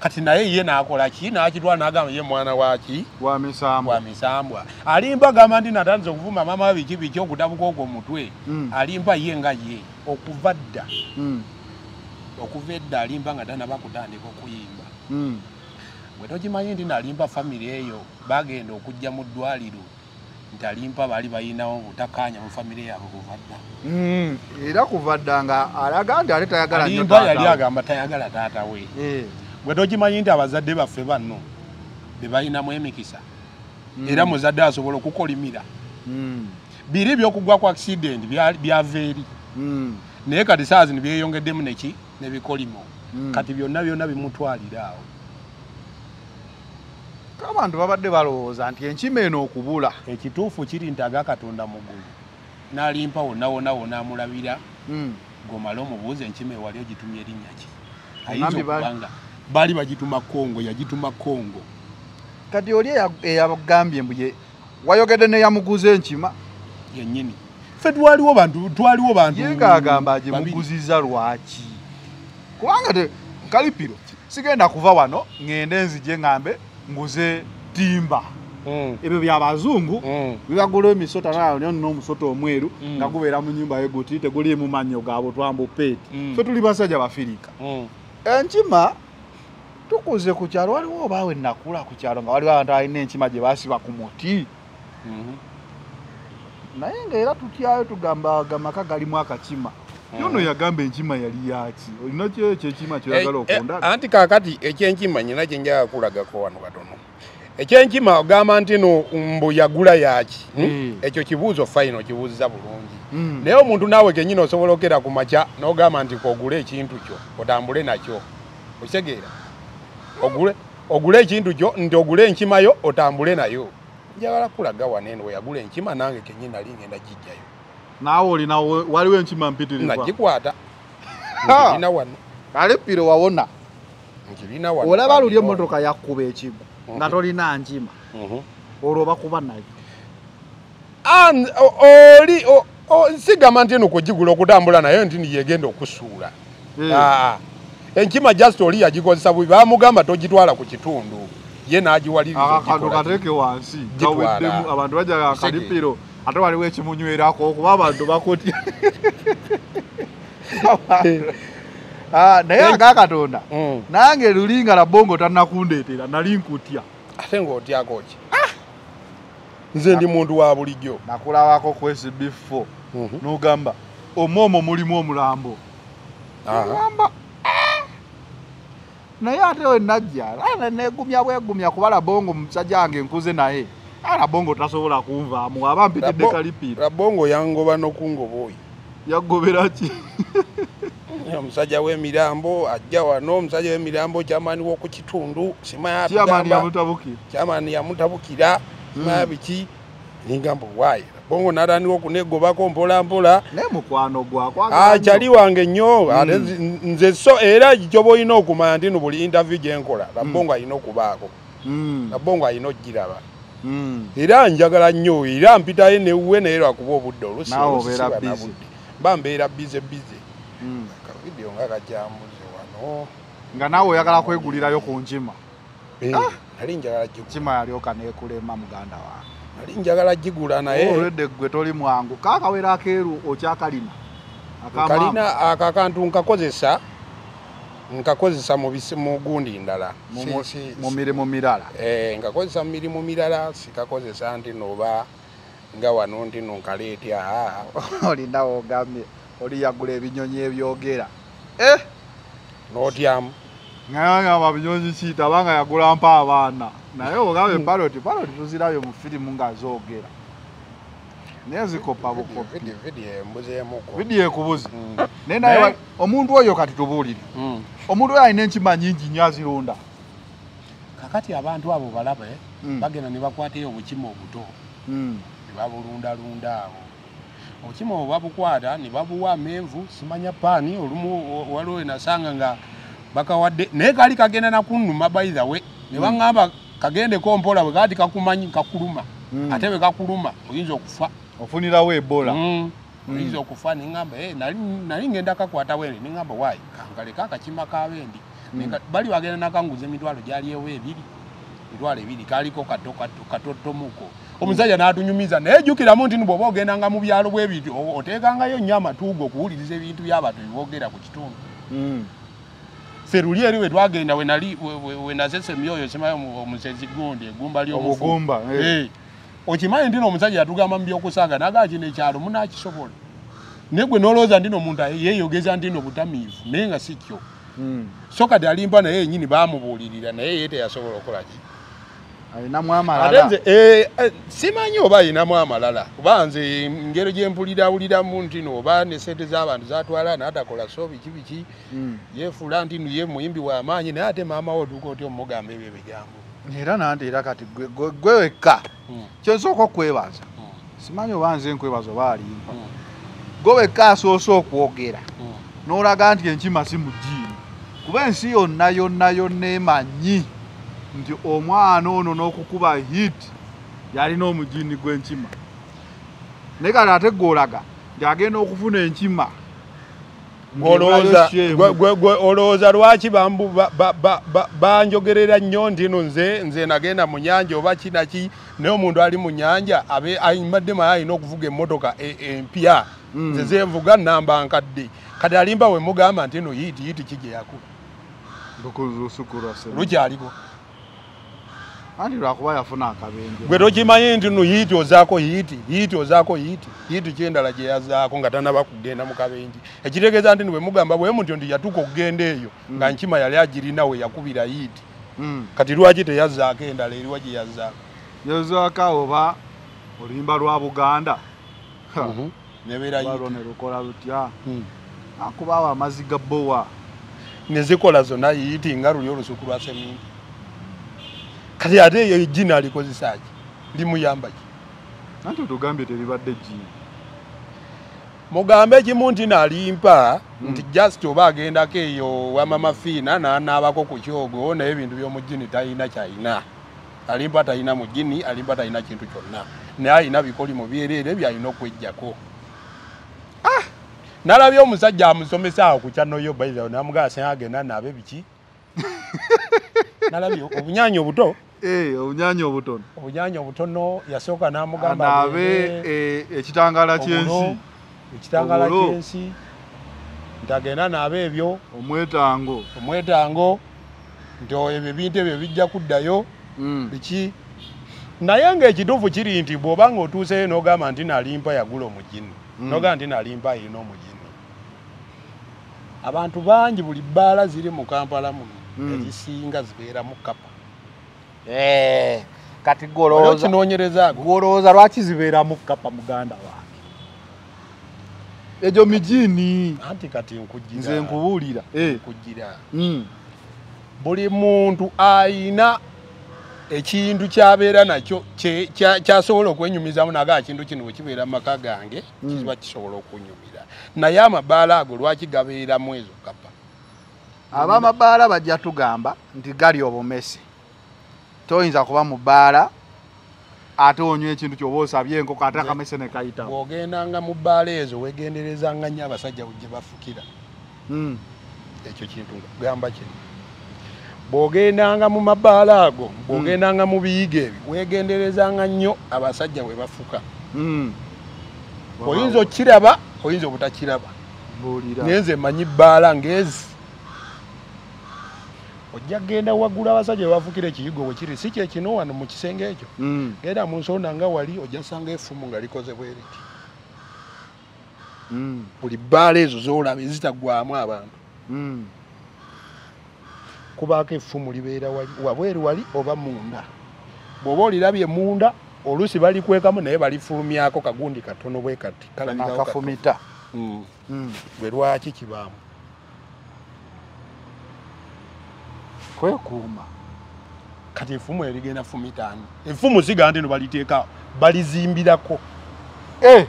kati naye ye n'akola ki? N'akitwala n'agamba ye mwana waki wa misambwa. Wa misambwa. Alimpa gamba ndi natandise okuvuma maama biki biki okutabuka okwo mutwe. Mm. alimpa ye nga ye okuva dda. Mm, okuva edda alimpa nga tanaba kutandika okuyimba. Mm. bwe tokimanyi nti nalimpa famiry eyo bagenda okujja mu ddwaliro nti alimpa baali bayinawo butakanya mu famiry yaabwe kuva dda Mm, era kuva dda nga alaga nti ate tayagala alimpa yali agamba tayagala taata we. Eh, bwe tokimanyi nti abazadde baffe banno be balinamu emikisa mm, era muzadde asobola okukolimira. Mm, biri byokugwa ku accident bya- byava eri naye kati saa zino byeyongeddemu neki nebikolimo kati byonna byonna bimutwalira awo abantu babadde balowooza nti enkima eno okubula. Ekituufu kiri nti aga katonda mugulu n'alimpa wonna wonna wonna amulabira Mm, gomale omubuuza enkima ewali ogitumya erinnya ki? Ayinza okubanga baali bagituma kongo yagituma kongo. Kati oli eya- eyagambye mbu ye wayogedde neyamuguza enkima. Yennyini. Ffe twaliwo bantu twaliwo bantu ye ng'agamba agimuguziza lwaki? Kubanga kalipiro sigenda kuva wano ŋŋende nzije ŋŋambe nguze timba Mm, ebyo byabazungu mm. bibagula emisota nayo nina omusota omweru Mm. nga gubeera mu nyumba ye guti teguliimu mannyo gaabwe twamba peeti Mm. ffe tuli basajja bafirika Mm. enkima tukuze ku kyalo waliwo obaawe nakula ku kyalo nga waliwo abantu alina enkima gye basiba ku muti Mhm. naye ngaera tutyayo tugamba gamaka galimu akakima yono yagamba enkima yali yaki olina kyekyo ekima kyoyagala Eh, eh, okondaga anti kaakati ekyenkima nyina kyenjaga kulagako wano katono. Ekyenkima ogamba nti no mbu yagula yaki hmm? Mm. ekyo kibuuzo fayina okibuuziza bulungi. Naye omuntu naawe kenyini osobola okera ku makya n'ogamba nti kogule ekintu kyo otambule nakyo. Okitegeera ogule ogule ekintu kyo nti ogule enkima yo otambule nayo. Njagala kulaga waneeno we yagula enkima nange kenyini nali ngenda gijjayo naawe olina waliwo enkima mpitiriza nagikwata nkirina wano kalipiro wawona nkirina wano olaba luli emmotoka yakkuba ekigo Mhm. nga tolina nkima Mhm. olwo bakuba nayo Ah, oli o- o- sigamba nti eno kugigula okutambula naye nti niyegenda okusuula Eh. Ah, enkima just oli yagikozesa bubi bamugamba togitwala ku kitundu ye n'agiwaliriza akantu ogikola. kateeke wansi Gitwala. kaweddemu abantu bajaga Kisege. Ate waliwo ekimunywerako okuba abantu bakutya. Ah, naye Eh. agakatonda Mm. nange luli nga labongo tannakundeetera nali nkutya. Ate ng'otyako ki nze ndi muntu wa bulijjo. Nakulabako ku SB4 Mhm. n'ogamba omwomwo mulimu omulambo. Ogamba "Ah." naye ate we najja ana negumya bwegumya kuba labongo musajja wange nkuze naye labongo tasobola kunvaamu aba mpitidde kalipiira labongo yangoba nokungoba oyo yaggobera ki? Omusajja w'emirambo ajja wano omusajja w'emirambo kyamaani w'oku kitundu simaya kiyamani yamutabukira kyamaani yamutabukira simaya biki? Ningamba waayi labongo natandika okunegobako mpola mpola. Gwakwa akyali wange nnyo. Ate Mm. zi- nze so era kyoba olina okumanya nti no buli interview gyenkola labongo alina okubaako. Labongo alina okgiraba era njagala nnyo era mpitayo newuwe naye lwakuba obudde olusi Naawe olusi obeera siba na busy. budde. mba mbeera bize bize kavidiyo nga kajambuze wano. Nga naawe oyagala kwegulirayo ku nkima. Eh, nali njagala nkima yalyoka nekulema muganda wange. Nali njagala gigula naye. Olwedde gwe toli mwangu. Kakawera akeeru okyakalina. Akamaama. kalina ako akantu nkakozesa nkakozesa mu gundi ndala. Mu- mirimu mirala. Eh, nkakozesa mu mirimu mirala sikakozesa nti noba nga wano nti no nkaleetya olinawo ogambye oli yagula ebinyonyi ebyogera. Eh? N'otyamu. Ngayagamba binyonyi kiita abanga yagula mpa abaana. Naye ogambe paloti paloti tuzirabye mu firimu nga zoogera. Naye zikopa bukopi. Vidiyo- ekubuzi. Mm. naye omuntu oyo kati tubuulire. Mm. Omuntu oyo alina enkima nyingi nnyo azirunda kakati abantu abo balabe Mm. bagenda ne bakwatayo obukima obuto Mm. ne babulundalunda awo obukima obwo babukwata ne babuwa amenvu simanya paani olumu wa- waliwo enasanga nga bakawadde naye kaali kagenda the way ne Mm. baŋŋamba kagendeko mpola bwe kaati kakumanyi kakuluma ate bwe kakuluma oyinza okufa ofunirawo ebola. Oyinza okufa neŋŋamba "Eh, nali ngenda kakwata wene neŋŋamba waayi kankaleka akakima kabendi Mm. bali bagenda nakanguza emitwalo gyaliyewo ebiri mitwalo ebiri kaliko kato kato katottomuko. Omusajja n'atunyumiza naye jjukiramu nti bw'oba ogendanga mu byalo bwe bityo oteekangayo nnyo amatuugo okuwuliriza ebintu by'abantu byebogera ku kitundu. Mm. ffe luli eri we twagenda we nali we- we- we nasese myoyo simayo omu- omusezi gundi egumba ly'omufu. Obugumba eh. Eh, okimanyi nti n'omusajja yatugamba mu byokusaaga nagaa kino ekyalo munakisobola naye gwe n'olowooza nti n'omuntu yeeyogeza nti no butamiivu naye nga si kyo. Mm. so kati alimpa naye yennyini baamubuulirira naye ye teyasobola nze eh, eh, simanyi oba ayinamu amalala kuba nze engero gye mpulirawuliramu nti no oba ne sente z'abantu zatwala n'atakola so biki biki? Mm. yeefuula nti ye muyimbi w'amaanyi naye ate maama we otuuka oti omugamba ebyo ebigambo era nanti era kati gwe- wekka Mm, kyensooka okwebaza. Mm, simanyi oba nze nkwebaza oba alimpa mm, gwe wekka asoose okwogera. N'olaga nti enkima si mugiini kuba ensi yonna yonna yonna emanyi nti omwana ono n'okukuba hit yalina omugiini gw'enkima. Naye kati ate gwolaga nti agenda okufuna enkima Olowooza- lwaki banjogerera nnyo nti no nze nze nagenda mu nyanja oba kinaki naye omuntu ali mu nyanja abe ayimadde maye alina okuvuga emmotoka e- empya nze zenvuga namba nkadde. Kati alimba we mugamba nti no yiiti yiiti semu lukyaliko anti lwakuba yafuna akabenje gwe tokimanyi nti no yiiti ozaako yiiti yiiti ozaako yiiti yiiti kyendala gye yazaako nga tanaba kugenda mu kabenji ekitegeeza nti bwe mugamba bwe mutyo nti yatuuka okugenda eyo nga Mm. nkima yali agirina we yakubira yiiti. Mm. kati lwaki teyazzaako endala eriwa gye yazzaako yozaaka oba oluyimba lwa buganda. Ha, nebeera oba yiiti. lwo ne lukola lutya? Mm. akubaawo amazzi ga bowa ne zikola zonna yiiti nga luli olusuku lwa seminti kati ate eyo ejjina alikozesa ki? Limuyamba ki? Anti otugambye teribadde jini mugambe ekimu nti nalimpa Mm. nti just oba agendako eyo wamama fiina nanaabako ku kyogo naye ebintu by'omugini talina kyalina alimpa talina mugini alimpa talina kintu kyonna. Naye alina bikoli mu byereere byalina okwejjako nalabye omusajja amusomesa awo ku kyanoyo bayiza namugala se agenda naabe biki nalabye obunyanyi obuto? Eh, obunyanya obutono obunyanyi obutono yasooka namugamba agende- eh, ekitangaala ky'ensi. ekitangala Obulo. ky'ensi. Nti agenda naabe ebyo. Omwetango. Omwetango. Nti ebyo ebintu ebyo bijja kuddayo. Mm. biki? Naye ng'ekituufu kiri nti bw'oba nga otuuseyo n'ogamba nti nalimpa yagula omugini Mm. n'ogamba nti nalimpa erina omugini abantu bangi buli bbaala ziri mu kampala muno. Ezisinga zibeera mu kapa. Eh, kati olwo golowooza kinoonyereza ago? golowooza lwaki zibeera mu kapa muganda wange? Egyo mijini anti kati nkujira. Nze nkubuulira. Eh, nkujira. Mm, buli muntu ayina ekintu kyabeera nakyo kyasobola okwenyumizamu naga ekintu kino bwe kibeera mu maka gange Mm. kiba kisobola okunyumira. Naye amabaala ago lwaki gabeeramu ezo kapa ab'amabaala bajja tugamba nti gali obumese. Toyinza kuba mu bbaala ate onywa ekintu kyoba osabye enkoko ate akamese ne kayitawo. Bw'ogendanga mu bbaala ezo weegenderezanga nnyo abasajja gye bafukira. Mm, ekyo kintu nkugamba kino bw'ogendanga mu mabaala ago bw'ogendanga mu biyiga ebyo weegenderezanga nnyo abasajja bwe bafuka. Mm. oyinza okiraba oyinza obutakiraba. Naye nze manyi bbaala ngezi ojja kgenda waggula abasajja bwe bafukira ekiyigo we kiri si kyekino wano mu kisenge ekyo. Mm, genda mu nsonda nga wali ojja sanga effumu nga likoze bwe riti mm, buli bbaala ezo zoolaba ezitaggwamu abantu. Mm. kubaako effumu libeera wali wabweru wali oba munda? Bw'oba olirabye munda oluusi balikwekamu naye balifulumyako kagundi katono bwe kati. Mm. bwe lwaki kibaamu kwekuuma kati effumu erigenda fumitaani effumu siga nti no baliteeka balizimbirako. Eh,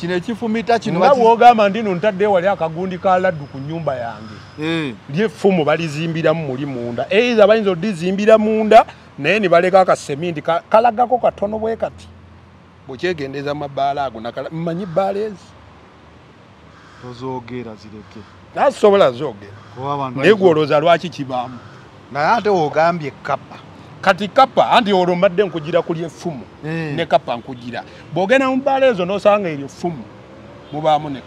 kino ekifumita kino nga baki- bwogamba nti no ntaddeyo wali akagundi ka laddu ku nnyumba yange. Eh, lyeffumu balizimbiramu muli munda. Eiza bayinza odizimbira munda naye ne baleka akaseminti ka- kalagako katono bwe kati. Bwekyegendeza mabaala ago mmanyi bbaala ezi tozoogera zireke. Nasobola zoogera. Naye gwolooza lwaki kibaamu naye ate wogambye kapa kati kapa anti olwo mbadde nkugira ku lyeffumu Eh. ne kapa nkugira. Bw'ogenda mu bbaala ezo n'osanga eryo ffumu mubaamu ne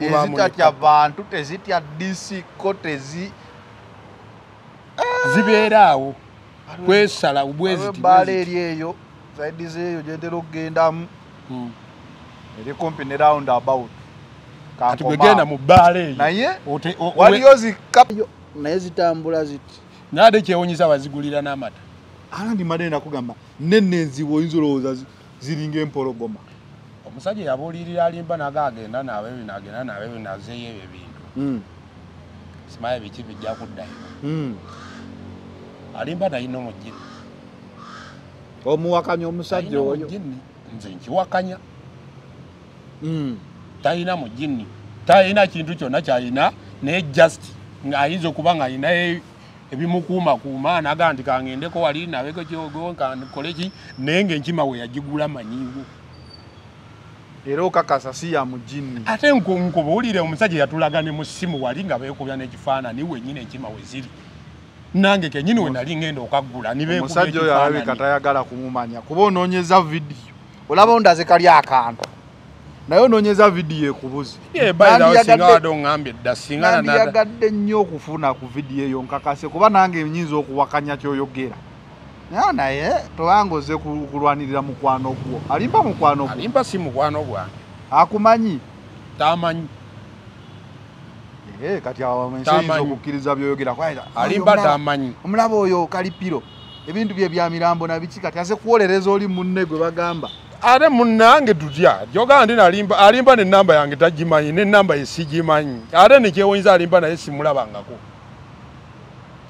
ne ezitatya kapa. bantu tezitya disiko tezi zibeera awo kwesala bweziti ebbaala eri eyo saidi zeeyo gyentera okugendamu eri kumpi ne round about kati bwegenda mu bbaala eyo. Naye waliyo zikayo naye zitambula ziti. Naade kyewunyisa bazigulira n'amata. Ala ndimadde nakugamba nenne enzibu oyinza olowooza zi- ziringa empologoma. Omusajja yabuulirira alimba naga agenda naabe bino agenda naabe bino azeeyo ebyo ebintu. Mm, simaye biki bijja kuddayo. Mm. alimba talina omugini omuwakanya omusajja oyo. nze nkiwakanya. Mm. Talina mugini talina kintu kyonna kyalina naye just ng'ayinza okuba ng'alina e- ebimukuumakuuma naga nti kangendeko wali nabeko kyogo kankole ki? Naye ng'enkima we yagigula manyiwo era okakasa si ya mugini ate nkubuulire omusajja yatulaga ne mu ssimu wali nga beekubya n'ekifaanani wenyini enkima we ziri. Nange kenyini we nali ngenda okaggula nibeekubya omusajja oyo alabika ekifaanani tayagala kumumanya kuba onoonyeza vidiyo. Olaba ondaze kali akantu naye onoonyeza vidiyo ekubuzi nandiyagadde nnyo okufuna ku vidiyo eyo nkakase kuba nange nyinza okuwakanya kyoyogera. Naye tobanga ozze ku- kulwanirira mukwano gwo. Alimba mukwano gwo? Alimba si mukwano gwange akumanyi? Tamanyi. Eh, kati awo ensi Tamanyi. eyinza okukkiriza byoyogera. Kwayita alimba tamanyi. omulaba oyo kalipiro. Ebintu bye bya mirambo na biki? Kati aze kuwolereza oli munne gwe bagamba ate munange tutya jogamba ndi nalimba alimba nenamba yange tagimanyi nenamba ye sigimanyi ate nekyewunyiza alimba naye simulabangako.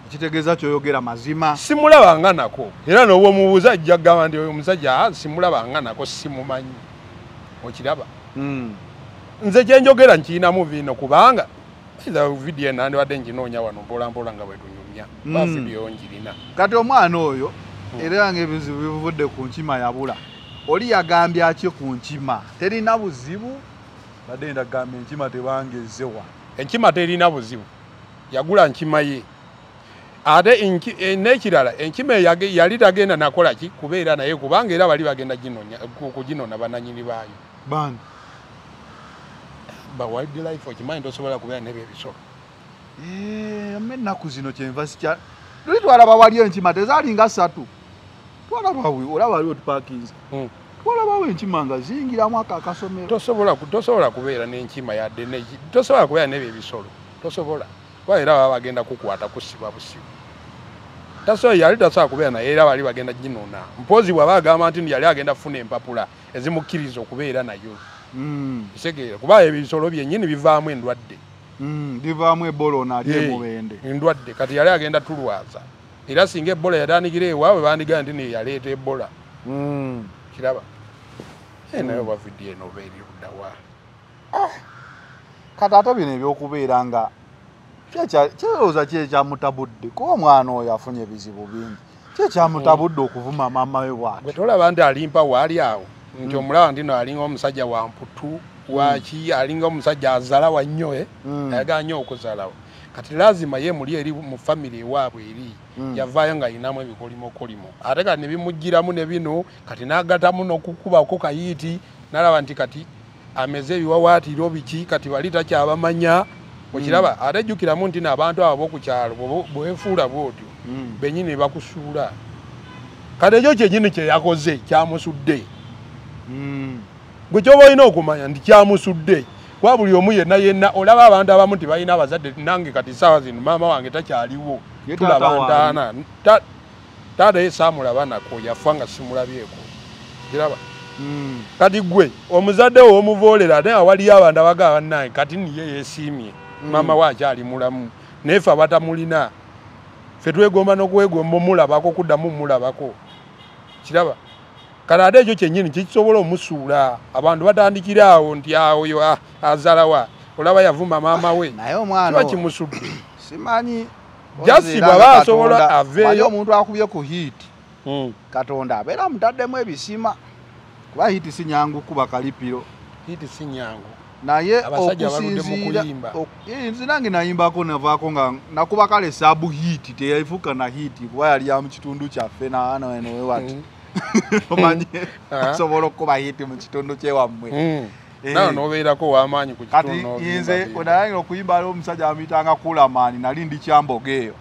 Ekitegeeza kyoyogera mazima. Simulabanga nako. Era noba omubuuza ajja kugamba nti oyo omusajja "Ah, simulabanga nako simumanyi. Okiraba? Mm. nze kyenjogera nkiyinamu vino kubanga iza vidiyo nandibadde nginoonya wano mpolampola nga bwetunyumya ba Mm. vidiyo njirina kati omwana oyo era nga ebizibu bivudde ku nkima yabula oli yagambye aki ku nkima. Terina buzibu? Badde ndagamba enkima tebangezewa enkima terina buzibu. Yagula nkima ye. Ate eh, n'ekirala enkima yali tagenda nakola ki? Kubeera naye kubanga era bali bagenda kuginona bananyini baayo. Bani ba wildlife okimanyi tosobola kubeera nebyo ebisolo Eh, ame ennaku zino kyenva sikya luli twalaba wali enkima tezaalinga ssatu twalabawe olaba waliwo tupakinze Mm. twalabawo enkima nga ziyingiramu ako akasomero. Tosobola ku- tosobola kubeera n'enkima yadde tosobola kubeera n'ebyo ebisolo. Tosobola. Kuba era baba bagenda kukwata kusiba busibu tasobola yali tasobola kubeera naye era bali bagenda ginona. Mpozi bwaba agamba nti yali agenda kufuna empapula ezimukkiriza okubeera nayo. Mm, kitegeera kuba ebisolo byennyini bivaamu endwadde. Mm, livaamu ebolona ali emubende. endwadde. Kati yali agenda tulwaza era singa ebola yatandikira ewaabwe bandigaa nti niyo yaleeta ebola. Mm. kiraba. Eh, naye oba vidiyo eno oba eri luddawa kati ate bino ebyokubeera nga kyekya- kirowooza kyekyamutabudde kuba omwana oyo afunye ebizibu bingi. Kyekyamutabudde okuvuma maama we bwati gwe tolaba nti alimpa waali awo nti omulaba ndino alinga omusajja wa mputu waki alinga omusajja azala wa nnyo eh? Mm. ayagala nnyo okuzalawo kati lazima ye muli eri mu famire ewaabwe eri Mm. yavaayo nga ayinamu ebikolimkolimo ate kati ne bimugiramu ne bino kati n'agatamu n'okukubako kayiiti n'alaba nti kati ameze ebiwawaatiro biki kati bali takyabamanya okiraba ate jjukiramu nti n'abantu abo b'okukyalo bwe- bwefuula bwotyo Mm. benyini ne bakusuula kati ekyo kyenyini kyeyakoze kyamusudde Mm. gwe kyoba olina okumanya nti kyamusudde kuba buli omu yenna yenna olaba abantu abamu nti balina abazadde nange kati saawa zino maama wange takyaliwo. Ye tulaba taata ye saamulaba nako yafa nga simulabyeko kiraba? Mm. kati gwe omuzadde wo omuvoolera naye awaliyo abantu abagaba bannange kati niye yeesiimye. Mm. maama we akyali mulamu. Naye ffe abatamulina ffe twegomba n'okwegomba omulabako kuddamu mulabako kiraba kati ate ekyo kyennyini kikisobola omusuula. Abantu batandikira awo nti awo yo ah, azalawa olaba yavuma maama we. Kiba kimusudde. simanyi Era bw'aba asobola aveeyo. omuntu akubye ku hiiti Mm. katonda abeera mutaddemu ebisima. Kuba hiiti si nyangu kuba kalipiro. Hiti si nyangu. Naye okusinziira eh, nze nange nayimbako navaako nga nakuba kale saabu hiiti teyafuuka na hiiti kuba yali ya mu kitundu kyaffe naana eno wewati Mm. Omanyi osobola okukuba hiiti mu kitundu kyewammwe Mm. Eh. nawe nobeerako wamaanyi ku kati nze n'obimba wenalangira okuyimba ali omusajja amuyitanga kulamaani nali ndi kyamboga eyo.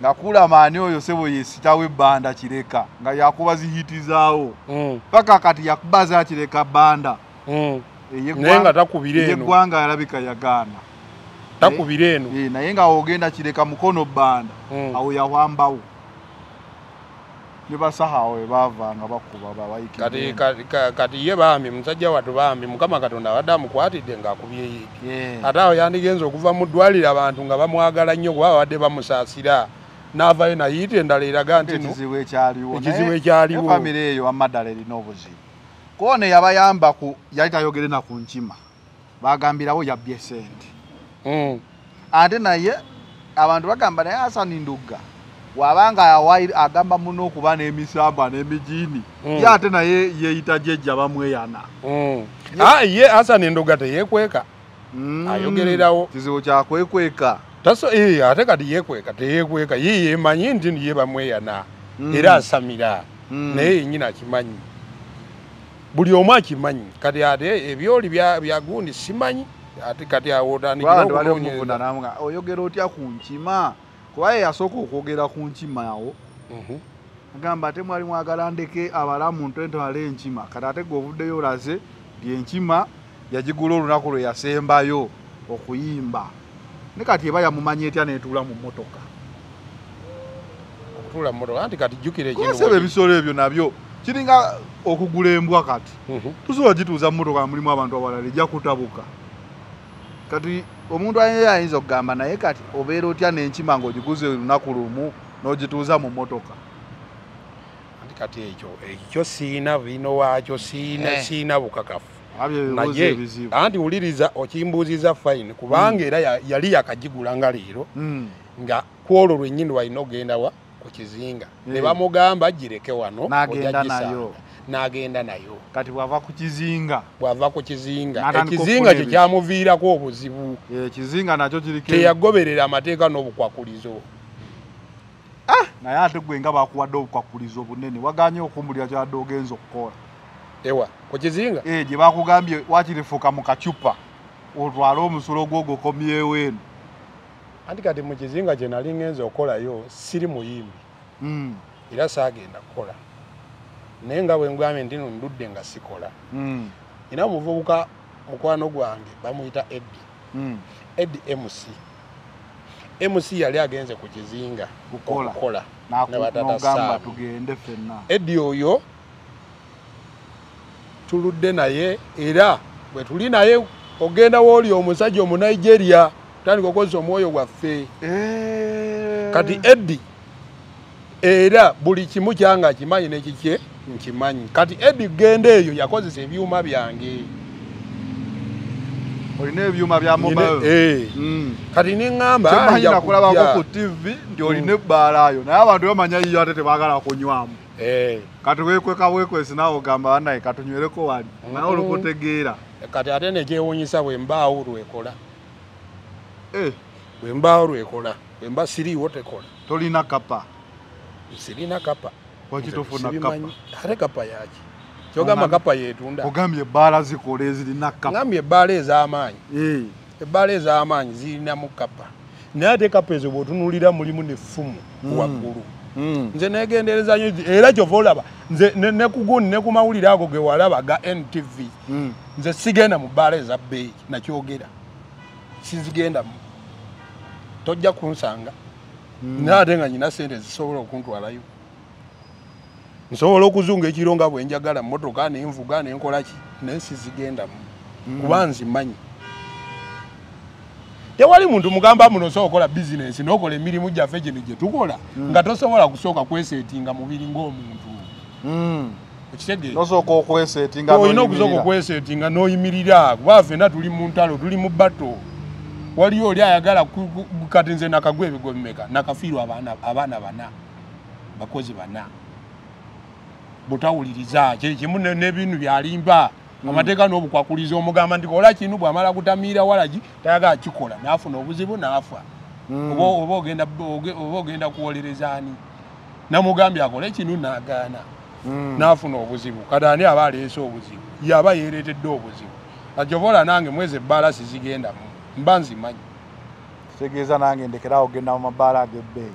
Nga kulamaani oyo sebo yesitawo ebbanda kireka nga yakuba zihiiti zaawo Mm. paka kati yakuba zakireka bbanda Mm. Ey'eggwanga- naye nga takubira eno. ey'eggwanga yalabika yagaana. Takubira eno. Eh, naye nga ogenda kireka mukono bbanda awo yawambawo ne basaha awo webaava nga bakuba kati bawayikiye kati- ka- kati ye bambi musajja wattu bambi mukama katonda abadde amukwatidde ng'akubye ate awo yandigenza okuva mu ddwaliro abantu nga bamwagala nnyo kuba babadde bamusaasira. N'avayo nayiiti endala eraga nti ekizibu ekyaliwo famire eyo amaddala erina obuzibu. Koone yabayamba ku yali tayogere na ku nkima. Bagambirawo yabbye sente Mm. ate naye abantu bagamba naye asani ndugga wabanga awairi- agamba muno okuba n'emisamba n'emijiini Mm. ye ate naye yeyita jejja bamweyana. Mm. Ah, ye asani endoga teyeekweka Mm. Ayogererawo. kizibu kyakwekweka taso eh, ate kati yeekweka teyeekweka. Ye yemanyi nti ye bamweyana. Era asamira. Naye yenyini akimanyi. Buli omu akimanyi. Kati ate ebyoli bya bya gundi simanyi. Ate kati awo otandikira oyogera otya ku nkima kuba ye yasooka okwogera ku nkima awo. Mhm. agamba ate mwali mwagala ndeke abalamu ntwentwala enkima. Kati ate gwe ovuddeyo olaze nti enkima yagigula olunaku lwe yasembayo okuyimba. Ne kati eba yamumanyi etya netuula mu mmotoka? Okutuula mu motoka anti kati jjukira kubaseba ebisolo ebyo nabyo kiringa okugula embwa kati. Tusobola gituuza mmotoka mulimu abantu abalala ejja kutabuka kati omuntu ayinza ayinza okugamba naye kati obeera otya n'enkima ng'ogiguze olunaku lumu n'ogituuza mu mmotoka anti kati ekyo ekyo siina bino waakyo siina Eh. siina bukakafu naye anti wuliriza okimbuuziza fayini kubanga era ya- yali yakagigula nga leero Mm. nga kwolwo lwennyini walina ogenda wa ku kizinga ne Eh. bamugamba gireke wano nayo. N'agenda nayo. Kati bwava ku kizinga bw'ava ku kizinga ekizinga kye kyamuviirako obuzibu. Ekizinga nakyo kiriko teyagoberera amateeka n'obukwakulizo. Naye ate gwe nga bakuwadde obukwakulizo bunene waganye okumbulira kyadde ogenza okukola. Ewa ku kizinga? Eh, gye bakugambye wakirifuuka mu kacupa otwale omusulo gwo gukomyewo eno. Anti kati mu kizinga kye nali ngenza okukolayo siri muyimbi. Mm. era saagenda kukola naye nga bwe ngambye nti no ndudde nga sikola Mm. era omuvubuka mukwano gwange bamuyita eddi Mm. eddi mc mc yali agenze ku kizinga Kukola. okukola Naku- ne batata n'ogamba Saamu. tugende ffenna eddi oyo tuludde naye era bwe tuli naye ogenda wooli omusajja omunigeria tutandika okukozesa omwoyo gwaffe Eh. kati eddi era buli kimu kyanga akimanyi nekikye nkimanyi. Kati eddi genda eyo yakozesa ebyuma byange. Olina ebyuma bya mobile? eh. Mm. kati neŋŋamba kyemanyi nja nakulabako kujja. ku tv nti olina ebbaalayo naye abantu bamanya yiyo ate tebaagala kunywamu. Eh, kati wekweka bwekwesi naawe ogamba banaye katunywereko wali? Naye Mm. olukutegeera. Kati ate nekyewunyisa bwe mbaawo lwekola. Eh, bwe mbaawo lwekola. Bwe mba siriiwo tekola. Tolina kapa sirina kapa waki Nze tofuna kapa ate kapa yaki kyogamba kapa yetunda ogambye ebbaala zikola ezirina kapa ngambye ebbaala ez'amaanyi. Ebbaala ez'amaanyi zirinamu kapa naye ate kapa ezo bw'otunulira mulimu n'effumu Mm. waggulu. Mm. nze negendereza nyo era kyova olaba nze ne- ne ku mawulire ago ge walaba ga ntv Mm. nze sigenda mu bbaala eza bbeeyi nakyogera. Sizigendamu tojja kunsanga. Naye ate nga nyina sente zisobola okuntwalayo nsobola okuzunga ekiro nga bwe njagala motoka nenvuga nenkolaki naye sizigendamu Mm. kuba nzimanyi tewali muntu mugamba muno osobola okukola bizinensi nokola emirimu gyaffe gino gye tukola Mm. nga tosobola kusooka kweseetinga mubiri ng'omuntu. Mm. olina okusooka n'oyimirira. okweseetinga n'oyimirira. Kuba ffenna tuli mu ntalo tuli mu bato waliyo oli ayagala kati nze nakagwa ebigo bimeka nakafiirwa abaana bana bakozi bana butawuliriza kyekimu ne- n'ebintu byalimba. Amateeka n'obukwakuliza omugamba nti kola kinu bwamala kutamiira walagi tayagala kikola naafuna obuzibu naafa Mm. oba ogenda oge- oba ogenda kuwolereza ani? Namugambye akole kinu naagaana Mm. n'afuna obuzibu. Kati ani aba aleese obuzibu? Yaba yeeretedde obuzibu. Akyobola nange mwezi ebbaala sizigendamu mba nzimanyi. Kitegeeza nange ndekerawo ogenda mu mabaala ag'ebbeeyi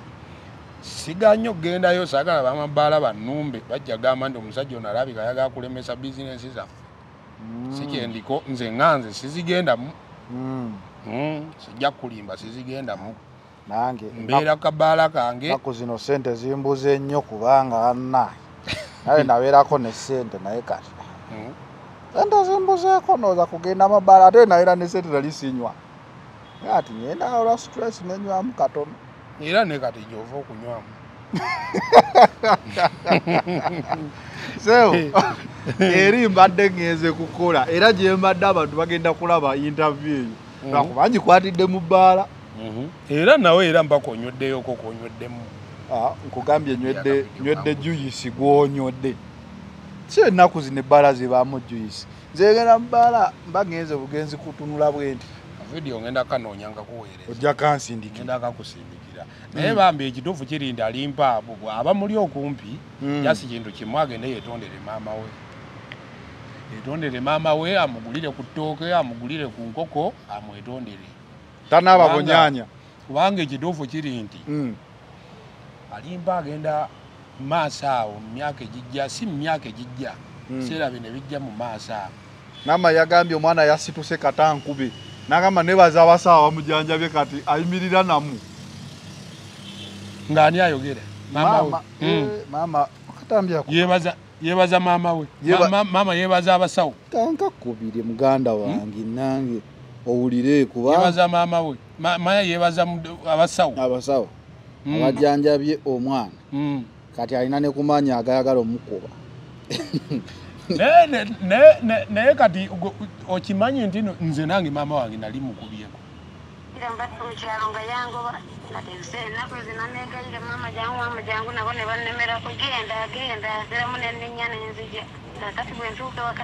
siga nnyo okgendayo saagala bamabbaala bannumbe bajja gamba nti omusajja ono alabika ayagala kulemesa bizinensi zaffe Mm. sikyendiko nze nganze sizigendamu. Mm. Mm, sijja kulimba sizigendamu. Nange mbeera kabaala kange. ennaku zino sente zimbuze nnyo kubanga anna naye nabeerako ne sente naye kati. Sente zimbuzeeko nooza kugenda amabaala ate naera ne sente nali sinywa. Naye ati ngenda olwa stress nenywamu katono era ne kati gyova okunywamu seo eri mbadde ngenze kukola. Era gye mbadde abantu bagenda kulaba interview eyo. Mhm. lwakuba ngikwatidde mu bbaala? Mhm. era nawe era mpaka onyweddeyoko konyweddemu Ah, nkugambye nywedde juyisi gwonywodde. Si ennaku zino ebbaala zibaamu juyisi nzegenda mu bbaala mba ngenze bugenzi kutunula bwe nti vidiyo ngenda kanoonyanga kuweereza. Ojja kansindikira naye bambi ekituufu kiri nti alimpa abo bw'aba muli okumpi Mm. jasi kintu kimu agende yetondere maama we yetondere maama we amugulire ku ttooke amugulire ku nkoko amwetondere tanaaba bunyanya kubanga ekituufu kiri nti Mm. alimpa agenda mu maaso awo mu myaka egijja si mu myaka egijja Mm. biseera bino bijja mu maaso awo nama yagambye omwana yasituse katankube nagamba nebaza abasawo bamujanjabye kati ayimirira namu ng'ani ayogera maama we. Maama, Mm. eh, maama akatambyako. Yebaza yebaza maama we. Yeba- Ma- ma- maama yebaza abasawo. Tankakubire muganda wange nange owulire kuba yebaza maama we. Ma- maya yebaza abasawo. Abasawo. Mm. abajanjabye omwana. Mm. kati alina ne kumanya agayagala omukuba. Naye- ne- ne- ne- naye kati okimanyi nti nze nange maama wange nali mukubyeko kila mbatu mukyalonga yangoba natebuseere ennaku zinanegayiremu amajyangu amajyangu nabo ne bannemera kugenda agenda ziramu nenninya nenzija kakati bwe ntuuka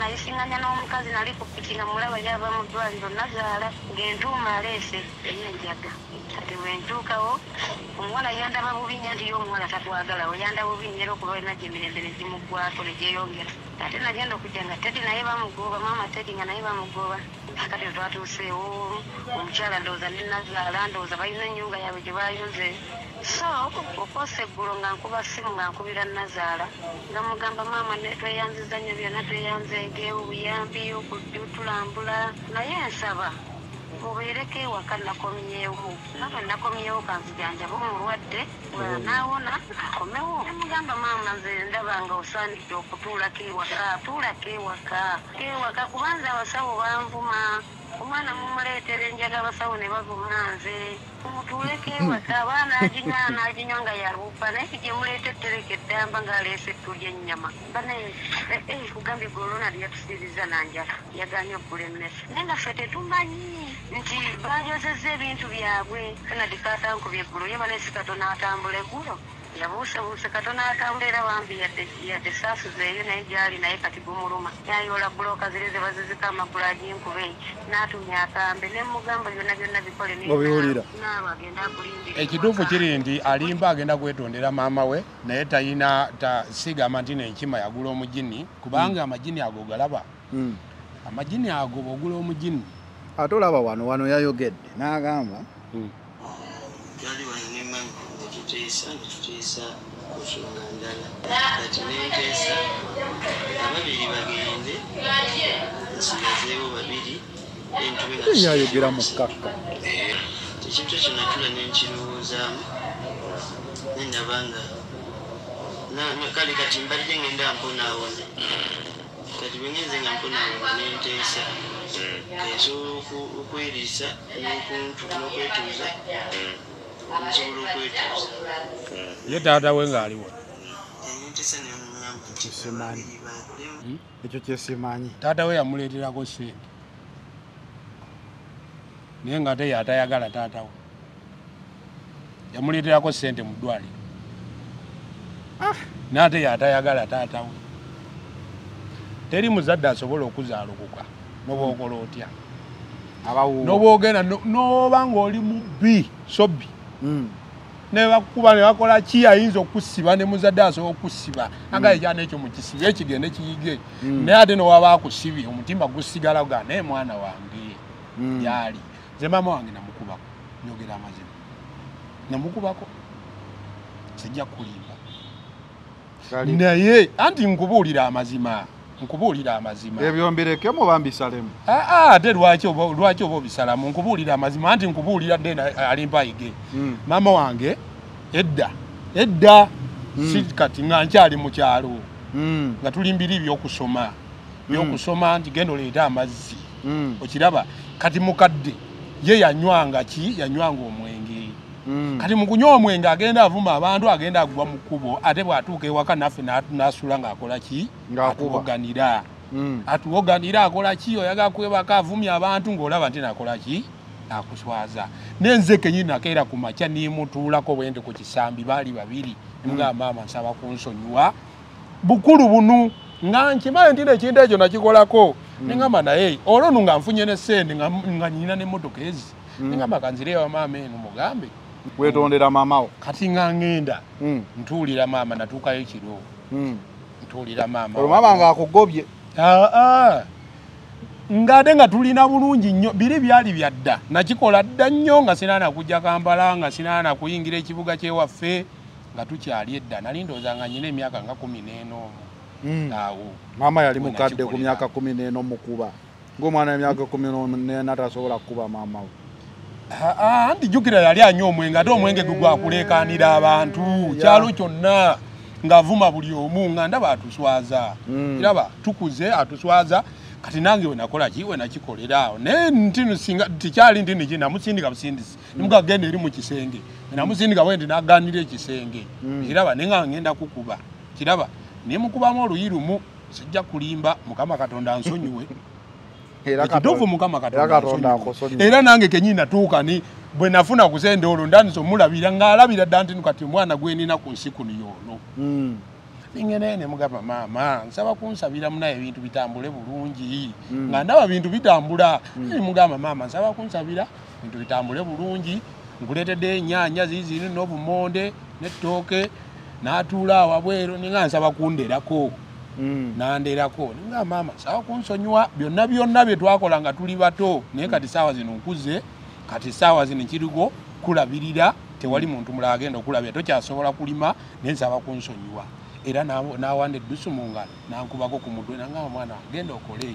nayisiŋŋanya n'omukazi nali ku piki nga mulaba yava mu ddwaliro nazaala ng'entuuma aleese eyenjaga kati bwe ntuukawo omuwala yandaba bubi nnyo nti ye omuwala tatwagalawo yandaba bubi nnyo era okuba olina gyemirembe ne gimuggwako ne gyeyongera ate nagenda okujja nga tedi naye bamugoba maama tedi nga naye bamugoba akati twatuuseewo omukyala ndowooza ne nazaala ndowooza balina ennyunga yaabwe gye bayuze so okwosa eggulo nga nkuba simu nga nkubira nazaala nga mugamba maama ne tweyanziza nnyo byonna tweyanzeege obuyambi okutulambula naye nsaba mubeereko ewaka nakomyewo. Naba nakomyewo kanzijanjaba omulwadde naawona akomewo. Nemugamba maama nze ndaba nga osaanidde okutuulako ewaka tuulako ewaka ewaka kubanza abasawo banvuma omwana mumuleetera enjaga abasawo ne bavuma nze mutuuleko ewaka abaana aginywa n'aginywa nga yaluupa naye gyemuleeta ettereka eddamba ng'aleese ettu ly'ennyama banaye kugambye golona lyatusiiriza nanjala yaganye okugula emmese. Naye nga ffe tetumanyi nti baajozezza ebintu byabwe. Fenadi katankubye eggulu ye banesi katono atambula eggulo yabuusebuuse katono atambula era bambi yadde saasuza eyo naye gyali naye kati gumuluma yayola bulooka ziri ze bazizika amagulu aginkube n'atumya akambe ne mugamba byonna byonna bikole Obiwulira? ekituufu kiri nti alimba agenda kwetondera maama we naye talina tasigama nti nenkima yagula omugini kubanga amagini ago galaba. Mm. amagini ago bwogula omugini ate olaba wano wano yayogedde n'agamba twali wano ne mami netuteesa netuteesa ku nsonga ndala kati nenteesa ababiri bagende nsigazeewo babiri entube yayogera mu kkakka ekintu ekyo natula nenkirowoozaamu nenabanga kale kati mbadde ngenda mponaawona kati bwengenze nga mponaawona nenteesa nsobola okweriisa n'okuntu- n'okwetuuza nsobola okwetuuza ye taata we ng'aliwo ekyo kyesimanyi taata we yamuleeterako sente naye nga ate yatayagala taata we. Yamuleeterako sente mu ddwaliro. Naate yatayagala taata we. Teri muzadde asobola okuzaalokoka nobwokola otya nobwogenda no- noba ngaoli mubbi sobbi. Nebakuba nebakola ki ayinza okusiba ne muzadde asobola okusiba? Aga ekyana ekyo mukisibe ekigende kiyige. Mm. naye ate nowaba akusibye omutima gusigala ga naye mwana wange Mm. gyali. Nze maama wange namukubako nyogera amazima. Namukubako? Sijja kulimba. Naye anti nkubuulira amazima nkubuulira amazima. Ebyo mbirekemu bambisalemu. Ah, ah, ate lwaki oba obisalamu? Nkubuulira amazima anti nkubuulira dde alimpayige Mm. maama wange edda edda Mm. si kati nga nkyali mu kyalo Mm. nga tuli mbiri byokusoma. Byokusoma nti genda oleeta amazzi. Okiraba kati mukadde ye yanywanga ki? Yanywanga omwenge. Kati mu kunywa omwenge agenda avuma abantu agenda agwa mu kkubo ate bw'atuuka ewaka naffe na- n'asula ng'akola ki? Atuwoganira. Mm. atuwoganira akola ki? Oyagala kwebaka avumya abantu ng'olaba nti nakola ki? Akuswaza nenze kenyini nakeera ku makya nimutuulako bwende ku kisambi baali babiri. Nga maama nsaba kunsonyiwa. Bukulu bunu nga nkimaye nti nekintu ekyo nakikolako. Nengamba naye olwonu nga nfunye ne sente nga nyina nemmotoka ezi. Nengamba kanzireewa maama eno mugambe wetondera maamawo kati nga ngenda Mm. ntuulira maama natuukayo kiro Mm. ntuulira maama olwo maama ngaakugobye aa ng'ate nga tulina bulungi nnyo biri byali byadda nakikola dda nnyo nga sinaana kujja kampala nga sinaana kuyingira ekibuga kyewaffe nga tukyali edda. Nali ndowooza nga nyina emyaka nga kumi n'ena omu Mm. awo maama yali mukadde ku myaka kumi n'ena omukuba ng'omwana emyaka kumi n'ena tasobola kukuba maama we aa anti jjukira yali anywa omwenge ate omwenge gwe gwakuleekaanira abantu. Ya. kyalo kyonna ng'avuma buli omu nga ndaba atuswaza. Mm. iraba tukuze atuswaza. Kati nange wenakola ki? Wenakikolera awo. Naye ntino singa tikyali nti niki? Namusindika busindisi. Nimuga genda eri mu kisenge. Namusindika bwendi naganira ekisenge. Mm. kiraba naye nga ngenda kukuba. Kiraba naye mukubamu oluyi lumu sijja kulimba. Mukama katonda ansonyiwe ekituufu mukama katonda era nange kenyina tuuka ni bwe nafuna ku sente olwo ndandisa omulabira ng'alabira dda nti kati omwana gwenina ku nsi kuno yono. Mm. ningene ne mugamba maama nsaba kunsabira munaye ebintu bitambule bulungi. Mm. nga ndaba bintu bitambula. Ne mugamba maama nsaba kunsabira bintu bitambule bulungi. Nkuleetedde enyaanya ziiziri n'obumonde n'ettooke n'atuula awo abweru ninga nsaba kunderako Mm. nanderako ninga maama nsaba kunsonyiwa byonna byonna bye twakola nga tuli bato naye kati saawa zino nkuze kati saawa zino kirigo kulabirira tewali muntu mulala agenda okulabira tokyasobola kulima naye nsaba kunsonyiwa era na- nawanda eddusu mu ngalo nankubako ku mutwe nangamba mwana genda okole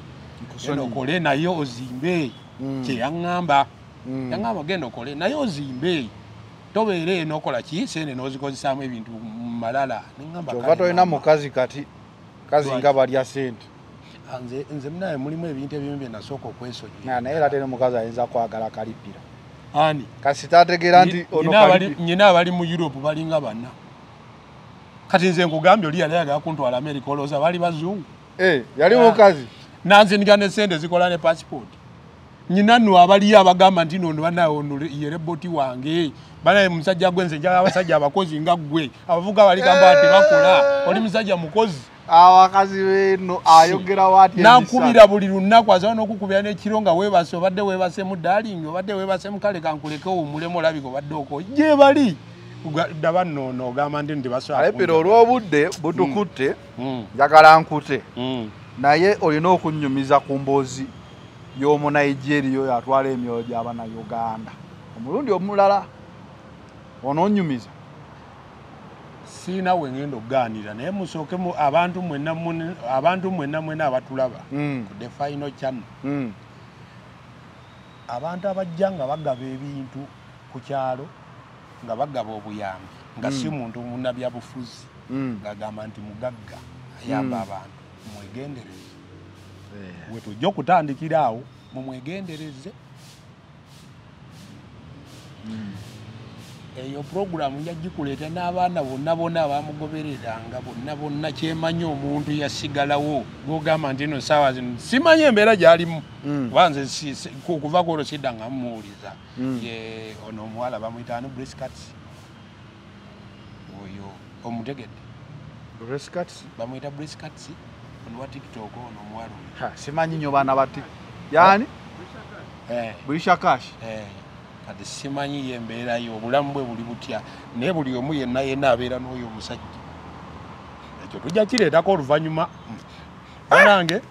genda okole naye ozimbe. Mm. kyeyaŋŋamba Mm. yaŋŋamba genda okole naye ozimbe. Tobeere nokola ki? Sente nozikozesaamu ebintu malala. Neŋŋamba kyova kale tolina mukazi kati kazi Lwaki? nga balya sente. Ah, nze nze munaye mulimu ebintu ebimu bye nasooka okwesonyiwa. Na- naye era tene mukazi ayinza kwagala kalipira. Ani? Kasita ategeera nti Nyina abali- mu europe balinga banna kati nze nkugambye oli yali ayagala kuntwala america olowooza bali bazungu. Eh, yali Ah. mukazi nanzindika ne sente zikola ne passport. Nyina nno abaliyo abagamba nti nono banaye ono ye reboti wange. Banaye musajja gwe nze njagala abasajja abakozi nga ggwe abavuga baligamba nti bakola oli musajja mukozi abakazi beno ayogera waati nankubira buli lunaku asobola n'okukubira n'ekiro nga weebase obadde weebase mu dalingi obadde weebase mu kale kankuleke owummulemu olabika obadde oko gye bali? Daba nno ogamba ndi ntibasobola alepera olw'obudde butukutte Mm, njagala nkute. Mm. naye olina okunnyumiza ku mboozi y'omunigeria oyo atwala emyoyo gy'abannayuganda omulundi omulala ononyumiza siina we ngenda okugaanira naye musooke mu- abantu mwenna abantu mwenna mwena abatulaba ku channel mm, abantu abajja nga bagaba ebintu ku kyalo nga bagaba obuyambi nga si Mm. muntu munnabyabufuzi mm. ng'agamba nti mugagga ayamba Mm. abantu mwegendereze Eh, we tujja okutandikira awo mumwegendereze. Eyo puroguramu nja gikuleeta n'abaana bonna bonna abamugobereranga bonna bonna kyemanyi omuntu yasigalawo. Gogamba nti ino saawa zino simanyi embeera gyalimu. Mm. kuba nze si- si- ku- kuva kwolwo sidda nga mumuwuliza. Mm. ye ono omuwala bamwyitaani briscats oyo omutegedde. Rescats? bamwyita briscats ono wa tiktok ono omuwala oyo. Simanyi nyo baana bati yani Eh. Kati simanyi ye embeera yo obulamu bwe buli butya naye buli omu yenna yenna abeera n'oyo omusajja. Ekyo tujja kireetako oluvannyuma. Anange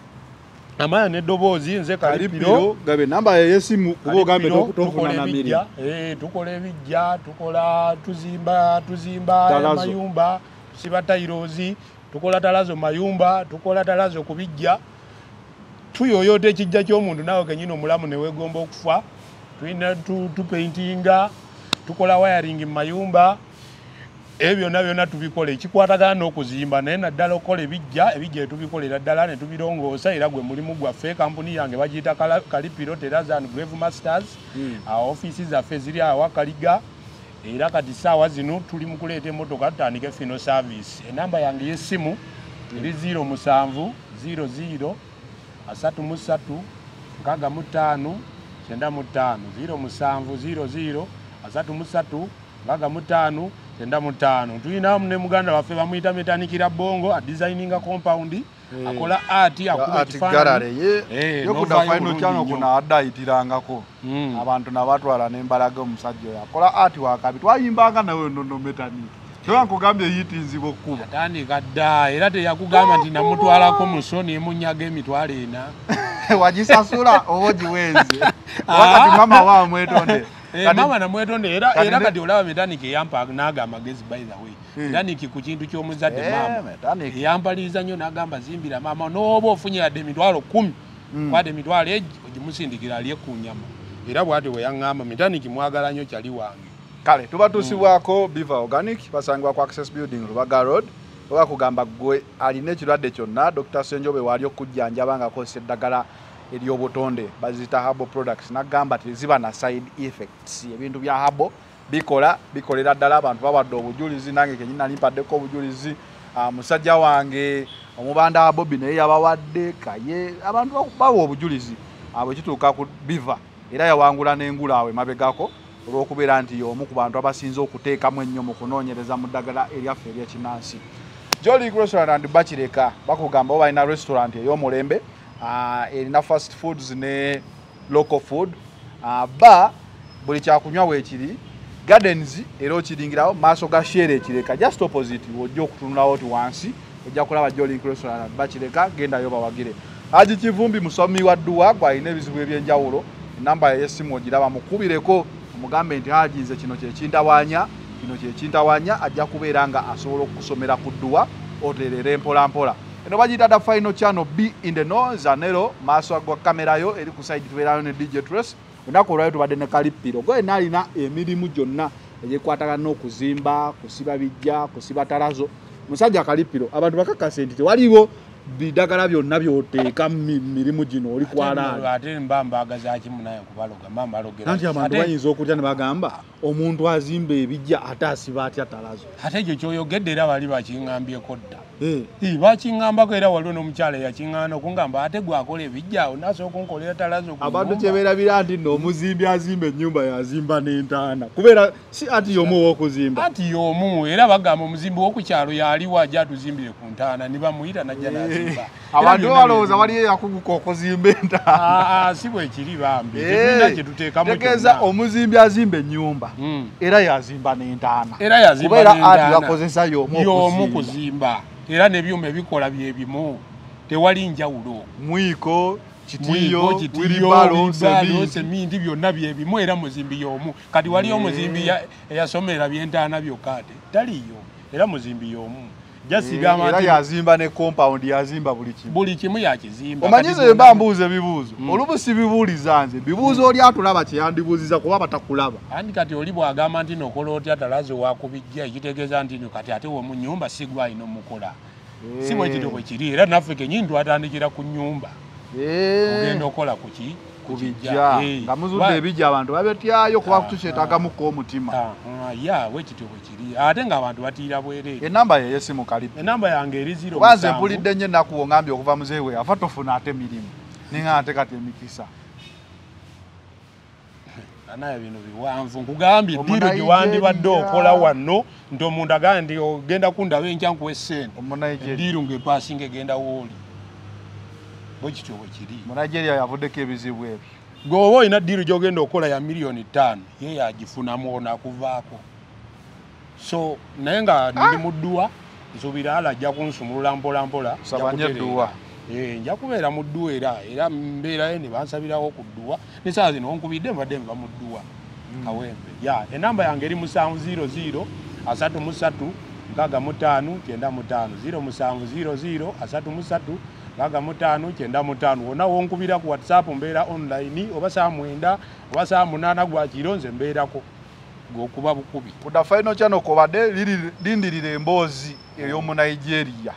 amaya n'eddoboozi nze kalipiro. gabe namba yeyesimu kuba Kalipiro, tofuna tukola na ebijja, miri eh, tukola ebijja tukola tuzimba tuzimba mayumba tusiba tairozi tukola talazo mayumba tukola talazo ku bijja. Tuyoyoota ekijja ky'omuntu naawe kenyini omulamu neweegomba okufa tulina tupeintinga tukola wayaringi mu mayumba ebyo byonna byonna tubikola. Ekikwatagana n'okuzimba naye naddala okukola ebijja ebijja etubikolera ddala ne tubirongoosa era gwe mulimu gwaffe kampuni yange bagiyita kalipiro teras and grave masters. Hmm. Awo ofiisi zaffe ziri awakaliga era kati saawa zino tuli mu kuleeta emmotoka tutandike fino service. Enamba yange y'essimu hmm. eri 07 00 33 65 kyenda mu ttaano 0 musanvu 00 asatu mu ssatu nkaaga mu ttaano kyenda mu ttaano tulinamu ne muganda waffe bamuyita metanikira bongo adesigninga compound akola art akuba ati ye Eh, yokuda novaayo final bulungi kyano nnyo. kuna adda ayitirangako Mm. abantu nabatwala nembalaga omusajja oyo akola ati wakabi twayimbanga nawe nono metaniki kyoba nkugambye eyitinziba okkuba atandika dda era teyakugamba nti namutwalako muso nemunyaga emitwalo ena wagisasula oba ogiwenze Ah. wakati mama wamwetonde Eh, mama namwetonde era kati kati olaba metaniki eyampa naga amagezi by the way Hmm. metaniki ku kintu ky'omuzadde Eh, maama metaniki. eyampaliriza nnyo nagamba zimbira maama n'oba ofunye yadde emitwalo kumi Mm. kwate emitwalo egi ogimusindikira alye ku nyama era bwati weyaŋŋamba metaniki mwagala nnyo kyali wange kale tuba tusibwako biva organic basangibwa ku access building lubaga road oba kugamba gwe alina ekirwadde kyonna dr senjobe waali okujjanjaba nga akozesa eddagala ery'obutonde bazita habo products nagamba teziba na side effects. Ebintu bya habo bikola bikolera ddala abantu bawadde obujulizi nange kenyina nimpaddeko obujulizi. Ah, musajja wange omubanda wa bobi naye yabawadde kaye abantu bawa obujulizi. Ah, bwe kituuka ku biva era yawangula n'engulaawe mabegako olw'okubeera nti y'omu ku bantu abasinze okuteekamu ennyo mu kunoonyereza mu ddagala eryaffe eryekinnansi. Jolig restaurant and bakireka bakugamba balina restaurant ey'omulembe ah, erina fast foods ne local food ah, ba buli kyakunywa weekiri gardens era okiringirawo maaso ga shere ekireka just opposite wojja okutunulawo ti wansi ojja kulaba jolink restaurant and bakireka gendayo bawagire haji kivumbi musomi wa dduwa gwalina ebizibu ebyenjawulo enamba yeyesimu ogiraba mukubireko omugambe nti haji nze kino kyekintawaanya kino kyekintawaanya ajja kubeera nga asobola okukusomera ku dduwa oteerera empolampola eno bagiyita da final channel b in the no zanero maaso gwa kamerayo eri ku side tubeerayo ne dj tres. Olunaku olwayo tubadde ne kalippiro. Gwe yena alina emirimu gyonna egyekwatagana n'okuzimba kusiba bijja kusiba talazo musajja kalippiro abantu bakakase nti tewaliwo bidagala byonna byoteeka mu mi- mirimu gino oli kwalaali ate mba mbagaza kimu naye kubaloga mba mbalogera. Nanti abantu bayinza okutya ne bagamba omuntu azimba ebijja ate asiba atya talazo ate ekyo kyoyogedde era bali bakiŋŋambyeko dda bakiŋŋambako era waliwo n'omukyala eyakiŋŋaana okungamba ate gwakola ebijjaawo nasobola okunkolera talazo ku abantu nnyumba. kyebeerabira nti nno omuzimbi azimba ennyumba yazimba n'entaana. Kubeera si ati y'omu ow'okuzimba ati y'omu era bagamba omuzimbi w'okukyalo yaliwo ajja atuzimbire ku ntaana ne bamuyita najja nazimba. abantu balowooza waliyo eyakuguka okuzimba entaana. Ah, ah, si bwe kiri bambi. Tetulina kye tuteekamu tegeeza omuzimbi azimba ennyumba Mm. era yazimba n'entaana. Era yazimba kubeera ati n'entaana. yakozesa y'omu okuzimba. Kuzimba era n'ebyuma ebikola bye bimu tewali njawulo. Mwiko kitiyo wiribalo seminti byonna byebimu era muzimbi y'omu. Kati waliyo omuzimbi ya- eyasomera byentaana byokka ate taliyo era muzimbi y'omu jasigamba era nti yazimba ne compound yazimba buli kimu. Buli kimu yakizimba omanyize bwe mba mbuuza ebibuuzo? Mm. olumu sibibuuliza nze. Bibuuzo oli atulaba kyeyandibuuziza kuba batakulaba. Andi kati oli bwagamba nti nokola otya talaze wakubijja ekitegeeza nti no kati ate womu nyumba sigwalina omukola si bwe kiri bwe kiri era naffe kenyini twatandikira ku nyumba ogenda okola kuki kubijja Eh, nga muzudde ebijja abantu babyetyayo kuba Ah, tukyetagamuko omutima. Ah, ah, ya bwe kityo bwe kiri. Ate ng'abantu batiira bwereere enamba yeyesimu kalipi enamba yange eri ziro kuba nze musanvu. mpulidde nnyo ennaku wongambye okuva muzeewe afa tofuna ate mirimu. Ninga ate kati emikisa. Naye bino biwanvu. Nkugambye eddiiro gye wandibadde okola wano nti omuntu agambye nti ogenda kundaba enkya nkuwa essente eddiiro ng'epaasinga egenda wooli bwe kityo bwe kiri. Munigeria yavuddeko ebizibu ebyo. Gweoba olina ddiiro gyogenda okola ya miliyoni ttaano ye yagifunamu onakuvaako so naye nga ndi mudduwa nsuubira ala ajja kunsumulula mpola mpola Saba nnyo edduwa. nja kubeera mu dduwa era era mbeerayo ne bansabirawo ku dduwa. Ne saa zino onkubidde mbadde nva mu dduwa. Kawempe. Ya enamba yange eri musanvu ziro ziro asatu mu ssatu nkaaga mu ttaano kyenda mu ttaano. Ziro musanvu ziro ziro asatu mu ssatu nkaaga mu ttaano kyenda mu ttaano wonna wonkubira ku whatsapp mbeera online oba saa mwenda oba saa munaana gwa kiro nze mbeerako. Gwokuba bukubi. Kuda final channel kobadde lindirira emboozi ey'omunigeria